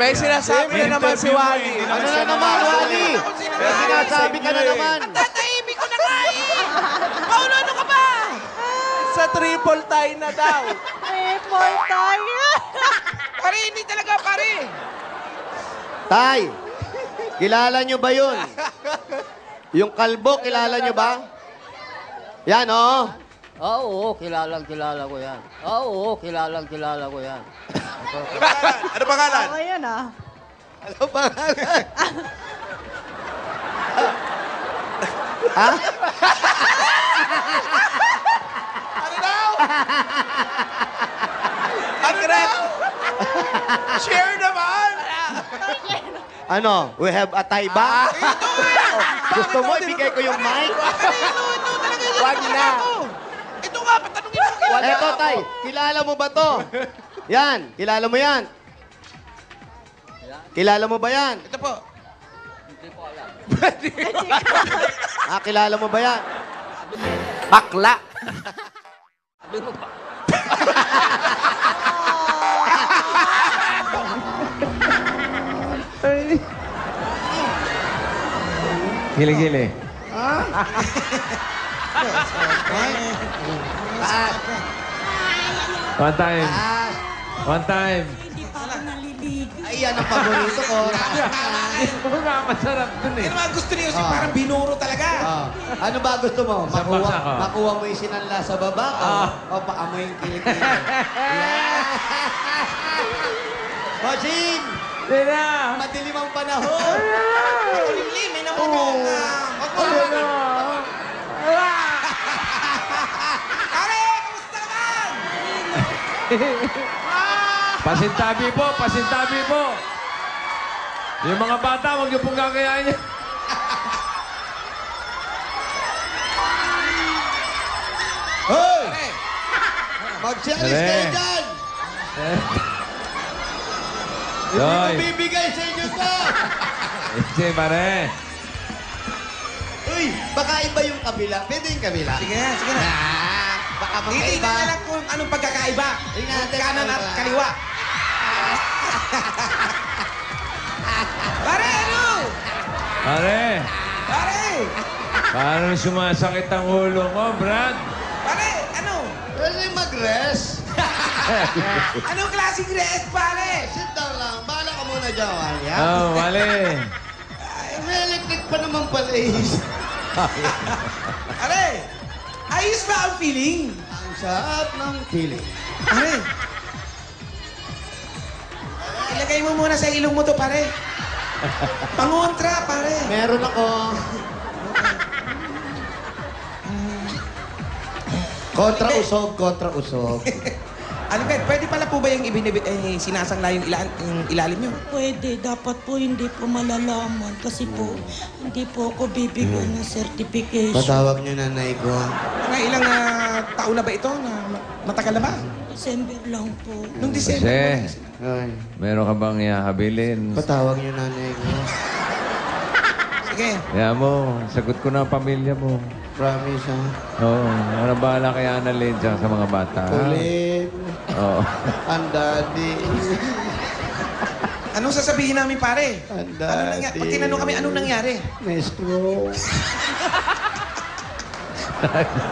May sinasabi na naman si Wally. Ano na naman, Wally? May sinasabi ka na naman. Tatahimik ko na nga eh! Paulo, ano ka ba? Sa triple tie na daw. Triple tie? pare, hindi talaga pare. Tay, kilala nyo ba yun? Yung kalbo, kilala nyo ba? Yan, oh. Ah, Oo, kilalang kilala ko yan. Ah, Oo, kilalang kilala ko yan. Ano pangalan? Okay yan ah. Ano pangalan? ha? Ano daw? Ano daw? Share naman! Ano? We have a Tay ba? Gusto mo ibigay ko yung mic? Wag na. Kilala Eto, ako. Tay. Kilala mo ba to? Yan. Kilala mo yan? Kilala mo ba yan? Ito po. Ah, kilala mo ba yan? Bakla. Gili-gili. One time. One time. Ay, yan ang paborito ko. Oo nga, masarap dun eh. Ano mga gusto niyo? Si Ah. parang binuro talaga. Ah. Ano ba gusto mo? Sa Makuha, ko. makuha mo yung sinanla sa baba o, Ah. o paamoy yung kilikili? yeah. Bossing! Sina! Madilim ang panahon! Limlim, may namumunga. Wag mo naman. Pare, kamusta naman? Pasintabi po, pasintabi po. Yung mga bata, huwag niyo pong gagayain niya. Hoy! Magsialis Pare. kayo dyan! Hindi ko bibigay sa inyo to! Kasi pare. Uy, baka iba yung kabila. Pwede yung kabila. Sige na, sige na. Ah, baka Titignan magkaiba. na lang kung anong pagkakaiba. Tingnan natin Kanan kung at kaliwa. Pare, ano? Pare. Pare! Parang sumasakit ang ulo ko, Brad. Pare, ano? Pwede mag-rest. Anong klaseng rest, pare? Sit down lang. Bahala ka muna dyan, Wally. ha? Oh, mali. Ay, may electric pa naman pala eh. Pare, ayos ba ang feeling? Ang sarap ng feeling. Pare. Ilagay mo muna sa ilong mo to, pare. Pangontra, pare. Meron ako. Kontra usog, kontra usog. Ano ba, pwede po ba yung ibinibit, eh, sinasangla yung, ila- yung ilalim nyo? Pwede, dapat po hindi po malalaman kasi po hindi po ako bibigyan ng certification. Patawag niyo nanay ko. Mga ilang ah, taon na ba ito? Na, matagal na ba? December lang po. Nung December. Kasi, Ay, meron ka bang ihahabilin? patawag niyo nanay ko. Sige. Kaya mo, sagot ko na ang pamilya mo. Promise, ha? Oo, ano bahala kay Annalyn tsaka sa mga bata. Ulit. Oo. Ang daddy. Anong sasabihin namin, pare? Ang Ano nangyari? Pag tinanong kami, anong nangyari? May stroke.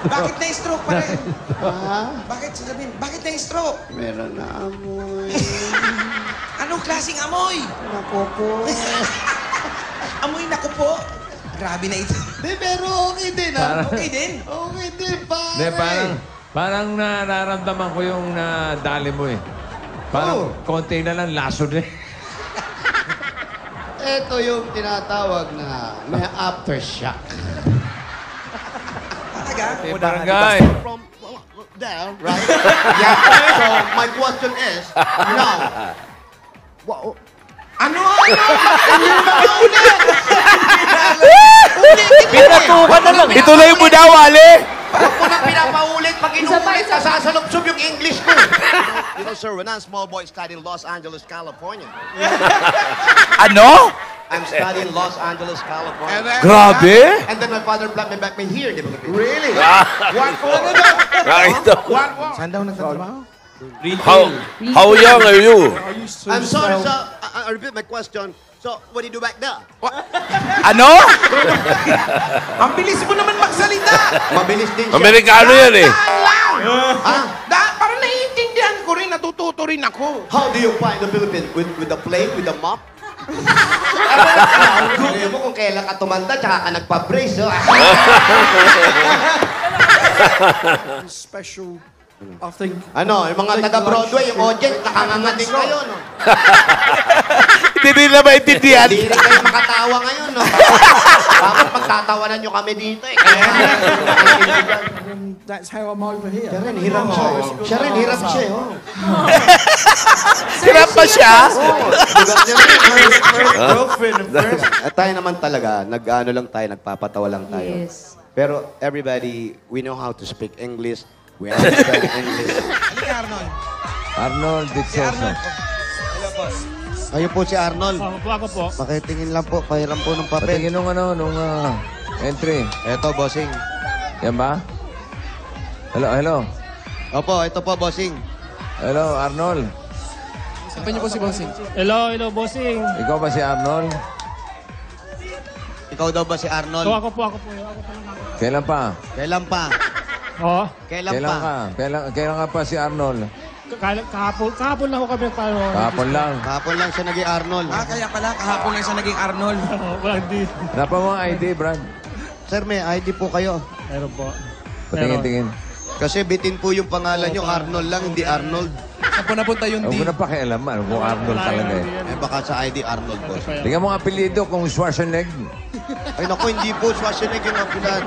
Bakit na-stroke, pare? ha? Bakit sasabihin? Bakit na-stroke? Meron na amoy. Anong klaseng amoy? Nako po. Amoy na po. Grabe na ito. Di, pero okay din, ha? Parang- Okay din. Okay din, pare. Hindi, parang, parang nararamdaman ko yung nadali mo eh. Parang Oo. konti na lang, laso din. Ito yung tinatawag na may aftershock. Talaga? Barangay. From, there, right? yeah. So my question is, now, wa- Ano? Ano? Hindi naman ulit! Pinatukan na lang. Ituloy mo daw, Ali. Huwag mo nang pinapaulit. Pag inuulit, nasasalubsob yung English ko. you know, sir, when I'm a small boy studying Los Angeles, California. Ano? I'm studying Los Angeles, California. Grabe. And then my father brought me back me here. Really? What for? Ano daw? Nakita. What for? Saan daw nagtatrabaho? How, how young are you? I'm sorry, sir. I, I repeat my question. So, what do you do back there? Ano? Ang bilis mo naman magsalita! Mabilis din siya. Amerikano yan eh. Ah? Da, parang naiintindihan ko rin, natututo rin ako. How do you find the Philippines? With, with the plate, with the mop? Gusto mo kung kailan ka tumanda, tsaka ka nagpa-brace, oh. Special, I think. Ano, yung mga taga-Broadway, yung audience, nakanganga din kayo, no? Hindi nila maintindihan. Hindi rin kayo makatawa ngayon, no? Bakit magtatawanan nyo kami dito, eh? Kaya, And that's how I'm over here. siya rin, hirap siya. Siya rin, hirap siya, oh. Hirap pa siya? At tayo naman talaga, nag-ano lang tayo, nagpapatawa lang tayo. Yes. Pero everybody, we know how to speak English. We understand English. Halika, Arnold. Arnold Di Sosa. Kayo po si Arnold. Ako po, ako po. Pakitingin lang po, pahiram po ng papel. Patingin nung ano, nung ah, entry. Eto, bossing. Yan ba? Hello, hello. Opo, ito po, bossing. Hello, Arnold. Sabihin niyo po si Bossing. Hello, hello, bossing. Ikaw ba si Arnold? Ikaw daw ba si Arnold? So, ako po, ako po. Ako po lang ako. Kailan pa? Kailan pa? Oo. Kailan, Kailan pa? ka? Kailan, kailan ka pa si Arnold? Ka- kahapon, kahapon lang ako kami nagpaano. Kahapon lang. Kahapon lang siya naging Arnold. Ah, kaya pala, kahapon lang siya naging Arnold. Wala, hindi. Wala pa mga ID, Brad. Sir, may ID po kayo. Meron po. Patingin-tingin. Kasi bitin po yung pangalan nyo, Arnold lang, hindi Arnold. Saan po napunta yung Huwag D? mo na pakialaman kung Arnold talaga eh. Eh, baka sa ID, Arnold po. Tingnan mo ang apelido kung Schwarzenegger. Ay, naku, hindi po Schwarzenegger ang pilan.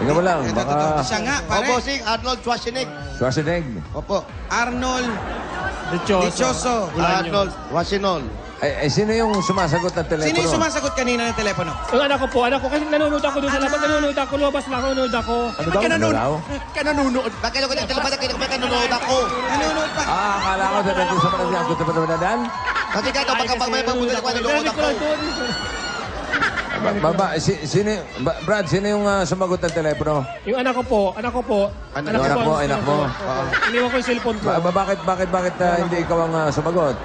Tingnan mo lang, baka Siya nga, pare. bossing, Arnold Schwarzenegger. Schwarzenegger. Opo. Arnold Dichoso. Dichoso. Arnold Schwarzenegger. Ay, ay, sino yung sumasagot ng telepono? Sino yung sumasagot kanina ng telepono? Yung anak ko po, anak ko, kasi nanonood ako doon sa labas, nanonood ako, lumabas lang ako, nanonood ako. Ano daw? Ano daw? Kananunood. Bakit ako nagtalaban na kayo nanonood ako? Nanonood pa. Ah, akala ko sa sa mga niya. Gusto pa naman na Kasi kahit pagka pag may papunta ako, nanonood Narinig ko ako. lang doon. Ba, baba, si, sino, ba, Brad, sino yung ah, sumagot ng telepono? Yung anak ko po, anak ko po. Ano, anak mo, anak mo. Oo. Iniwan ko yung cellphone ko. Ba, ba, bakit, bakit, bakit ah, hindi ikaw ang ah, sumagot?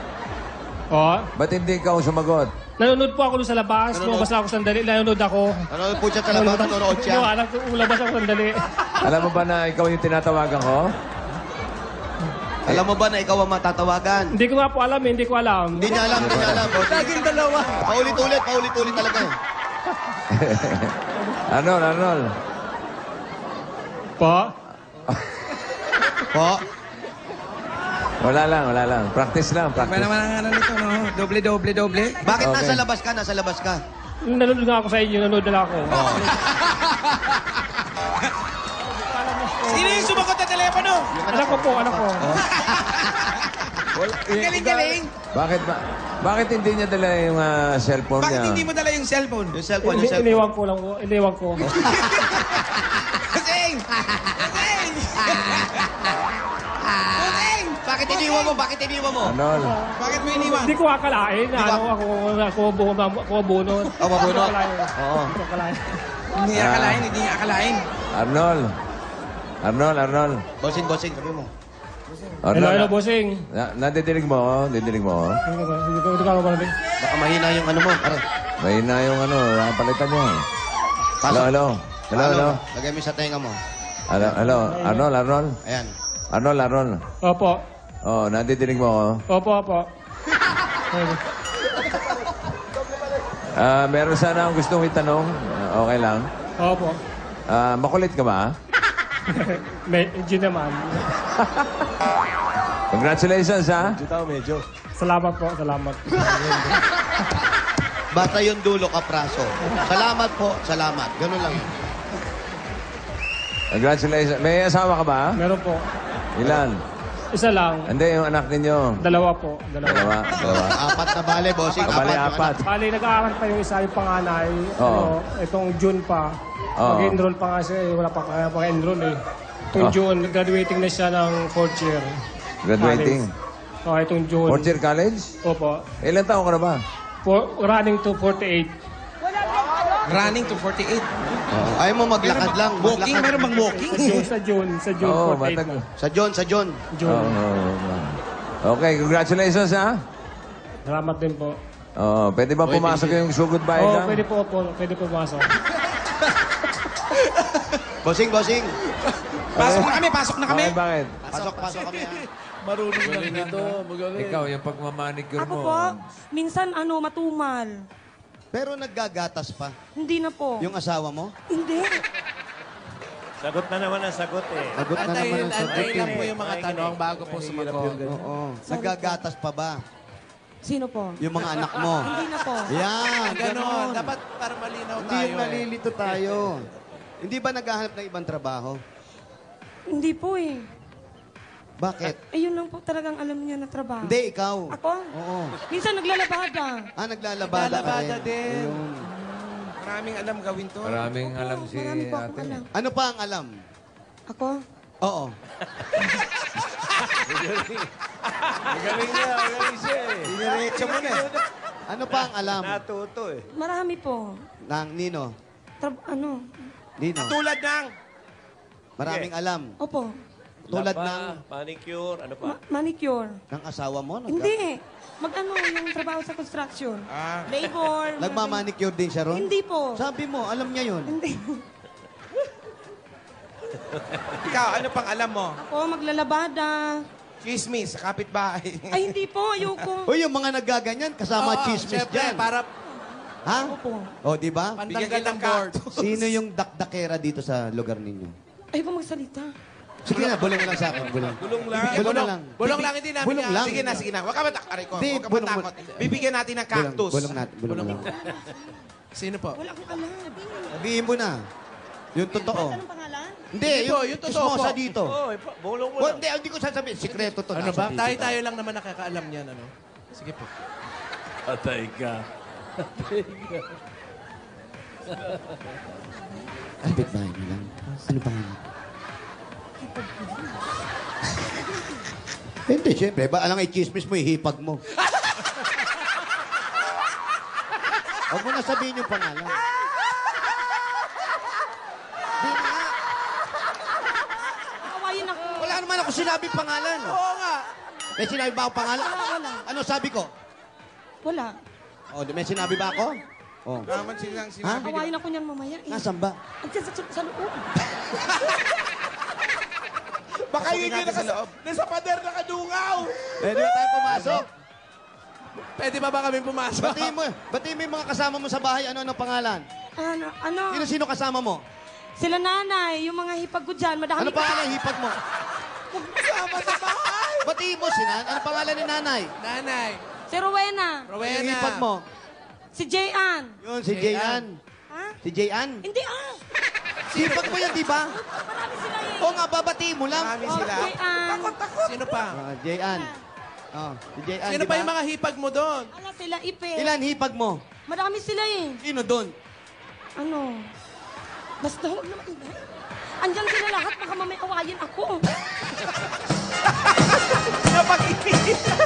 Oo. Ba't hindi ikaw ang sumagot? Nanonood po ako doon sa labas, lumabas ako sandali, nanonood ako. Nanonood po siya sa labas, nanonood siya. Yung anak ko, lumabas ako sandali. Alam mo ba na ikaw yung tinatawagan ko? Alam mo ba na ikaw ang matatawagan? Hindi ko nga po alam, eh, hindi ko alam. Hindi niya alam, hindi niya alam. Laging dalawa. Paulit-ulit, paulit-ulit talaga. Arnold, Arnold. Po? Po? Wala lang, wala lang. Practice lang, Iba practice. naman ang ano nito, no? Doble, doble, doble. Bakit Okay. nasa labas ka? Nasa labas ka. Nanonood nga ako sa inyo, nanonood na ako. Sino yung sumagot ng telepono? Anak ko po, anak ko. Ang galing-galing. Bakit ba? Bakit hindi niya dala yung ah, cellphone Bakit niya? hindi mo dala yung cellphone? Yung cellphone, Ini- yung cellphone. Iniwan ko lang po, iniwan ko. Kasing! Kasing! Kasing! Bakit iniwan mo? Bakit iniwan mo? Arnold. Bakit mo iniwan? Hindi ko akalain na ano, ako, ako, ako, ako bunot. Ako mabunot? Hindi ko akalain. Oo. Hindi ko akalain. Hindi niya akalain, hindi niya akalain. Arnold. Arnold, Arnold. Bossing, bossing, sabi mo. Hello, Arnold. hello, bossing. Na, nadidinig mo ako? Nadidinig mo ako? Hindi ko, hindi ko, hindi ko akalain. Baka mahina yung ano mo. Aray. Mahina yung ano, ah, palitan niya. Hello, hello. Hello, hello. Lagay mo sa tenga mo. Hello, hello. Arnold, Arnold. Ayan. Arnold, Arnold. Opo. Oh, nadidinig mo ako? Opo, opo. Ah, meron sana akong gustong itanong. Ah, okay lang. Opo. Ah, makulit ka ba? Medyo naman. Congratulations, ha? Salamat po, salamat. Basta yung dulo ka praso. Salamat po, salamat. Ganun lang. Congratulations. May asawa ka ba? Meron po. Ilan? Isa lang. Hindi, yung anak ninyo. Dalawa po. Dalawa. Dalawa. Dalawa. Apat na bale, bossing. Bali, apat. Bali, nag-aaral pa yung isa, yung panganay. Oo. Ano, itong June pa. Oo. Mag-enroll pa nga siya eh. Wala pa kaya pa enroll eh. Itong Oh. June, graduating na siya ng fourth year. Graduating? College. Oh, itong June. Fourth year college? Opo. Ilan taon ka na ba? For, running to 48. Running to 48. Ayaw mo maglakad lang. Walking? Meron bang walking? Sa June, sa June, sa June Oo, 48 matag- na. Sa John, sa John. June. Oo, oo, oo. Okay, congratulations ha. Salamat din po. Oh, pwede ba pumasok yung sugod Oo, bayad pwede po po. Pwede po pumasok. Bossing, bossing. Pasok na kami, pasok na kami. Bakit, bakit? Pasok, pasok kami. ah. Marunong Magaling ito, magaling. Ikaw, yung pagmamanicure Ako mo. po, minsan ano, matumal. Pero naggagatas pa. Hindi na po. Yung asawa mo? Hindi. Sagot na naman ang sagot eh. Sagot na naman ang sagot. Antayin lang eh. po yung mga tanong bago po sumagot. Oo. Naggagatas pa ba? Sino po? Yung mga anak mo? Hindi na po. Yan, Ganon. ganon. Dapat para malinaw Hindi tayo. eh. nalilito tayo. Hindi ba naghahanap ng ibang trabaho? Hindi po eh. Bakit? Ayun lang po talagang alam niya na trabaho. Hindi, ikaw. Ako? Oo. Minsan naglalabada. Ah, naglalabada ka Lalabada rin. din. Ayun. Maraming alam gawin to. Maraming alam si Marami po akong ate. alam. Ano pa ang alam? Ako? Oo. Magaling niya, magaling siya eh. Diniretso mo na eh. Ano pa ang alam? Natuto eh. Marami po. Ng Nino? Tra- ano? Nino? Tulad ng... Maraming alam. Opo. Tulad Lapa, ng, Manicure, ano pa? Ma- manicure. ng asawa mo? Nagka- Hindi. Mag-ano yung trabaho sa construction. Ah. Labor. Nagmamanicure din siya ron? Hindi po. Sabi mo, alam niya yun. Hindi. Ikaw, ano pang alam mo? Ako, maglalabada. Chismis sa kapitbahay. Ay, hindi po. Ayoko. O yung mga nagaganyan, kasama chismis syempre, dyan. para Ha? Opo. O, di ba? Bigyan kita ng board. Sino yung dakdakera dito sa lugar ninyo? Ayoko magsalita. Sige na, bulong lang sa akin. Bulong. Bulong lang. Bulong na lang. Bulong lang, hindi namin Bulong lang. Sige na, sige na. Huwag ka matak, aray ko. Hindi, Huwag ka bulong matakot. Bibigyan natin ng Bulong, cactus. bulong natin. Bulong, mo lang. Sino po? Wala akong alam. Sabihin mo na. Yung totoo. Anong pangalan? Hindi, Hindi po, yung, yung totoo po. dito. Oo, eh, bulong mo Oh, lang. hindi, hindi ko sasabihin. Sikreto to. Ano ba? Tayo-tayo lang naman nakakaalam niyan, ano? Sige po. Patay ka. Kapit bahay mo lang. Ano pa nga? Hindi, syempre. Ba, alang i-chismis mo, ihipag mo. Huwag mo na sabihin yung pangalan. Awayin ako. Wala naman ako sinabi pangalan. Oo nga. May sinabi ba ako pangalan? Wala. Ano sabi ko? Wala. Oh, may sinabi ba ako? Oh. Naman silang sinabi. Awayin ako niyan mamaya. Eh. Nasaan ba? Andiyan sa, sa loob. Baka Pasukin yun yung natin sa nasa, loob. nasa pader nakadungaw. Pwede ba tayo pumasok? Pwede ba ba kami pumasok? Batiin mo, batiin mo yung mga kasama mo sa bahay. Ano-ano pangalan? Ano? Ano? Sino-sino kasama mo? Sila nanay, yung mga hipag ko dyan, madami Ano pangalan ng hipag mo? Kasama sa bahay. Batiin mo sila. Ano pangalan ni nanay? Nanay. Si Rowena. Rowena. Yung hipag mo? Si Jayan. Yun, si Jayan. Ha? Si Jayan? Hindi ah. Hipag mo yan, di ba? Marami sila eh. Oo nga, babatiin mo lang. Marami Oh, sila. Jayan. Sino pa? Ah, Jayan. Oh, si Jayan, Sino di pa yung mga hipag mo doon? Ano sila, Ipe. Ilan hipag mo? Marami sila eh. Sino doon? Ano? Basta huwag naman. Andyan sila lahat, baka mamay awayin ako.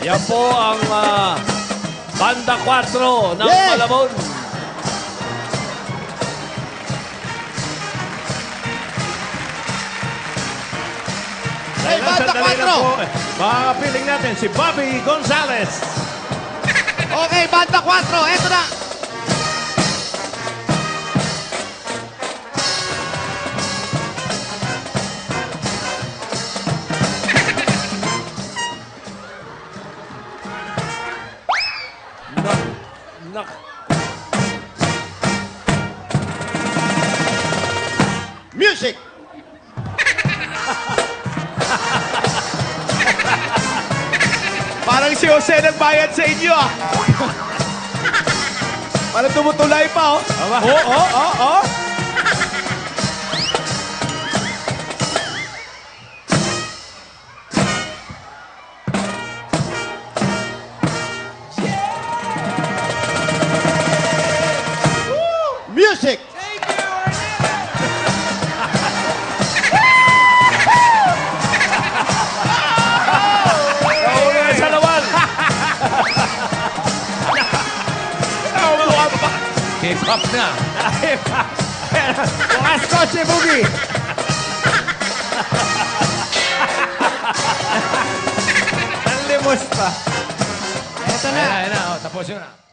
Yan po ang ah, Banda 4 ng Yes! Malabon. Hey, Ilan Banda sandali lang 4! po, eh, natin si Bobby Gonzales. Okay, Banda 4, eto na. Nagbayad sa inyo ah. Parang tumutulay pa oh. Oo, oo, oo. Ang limos pa. Eto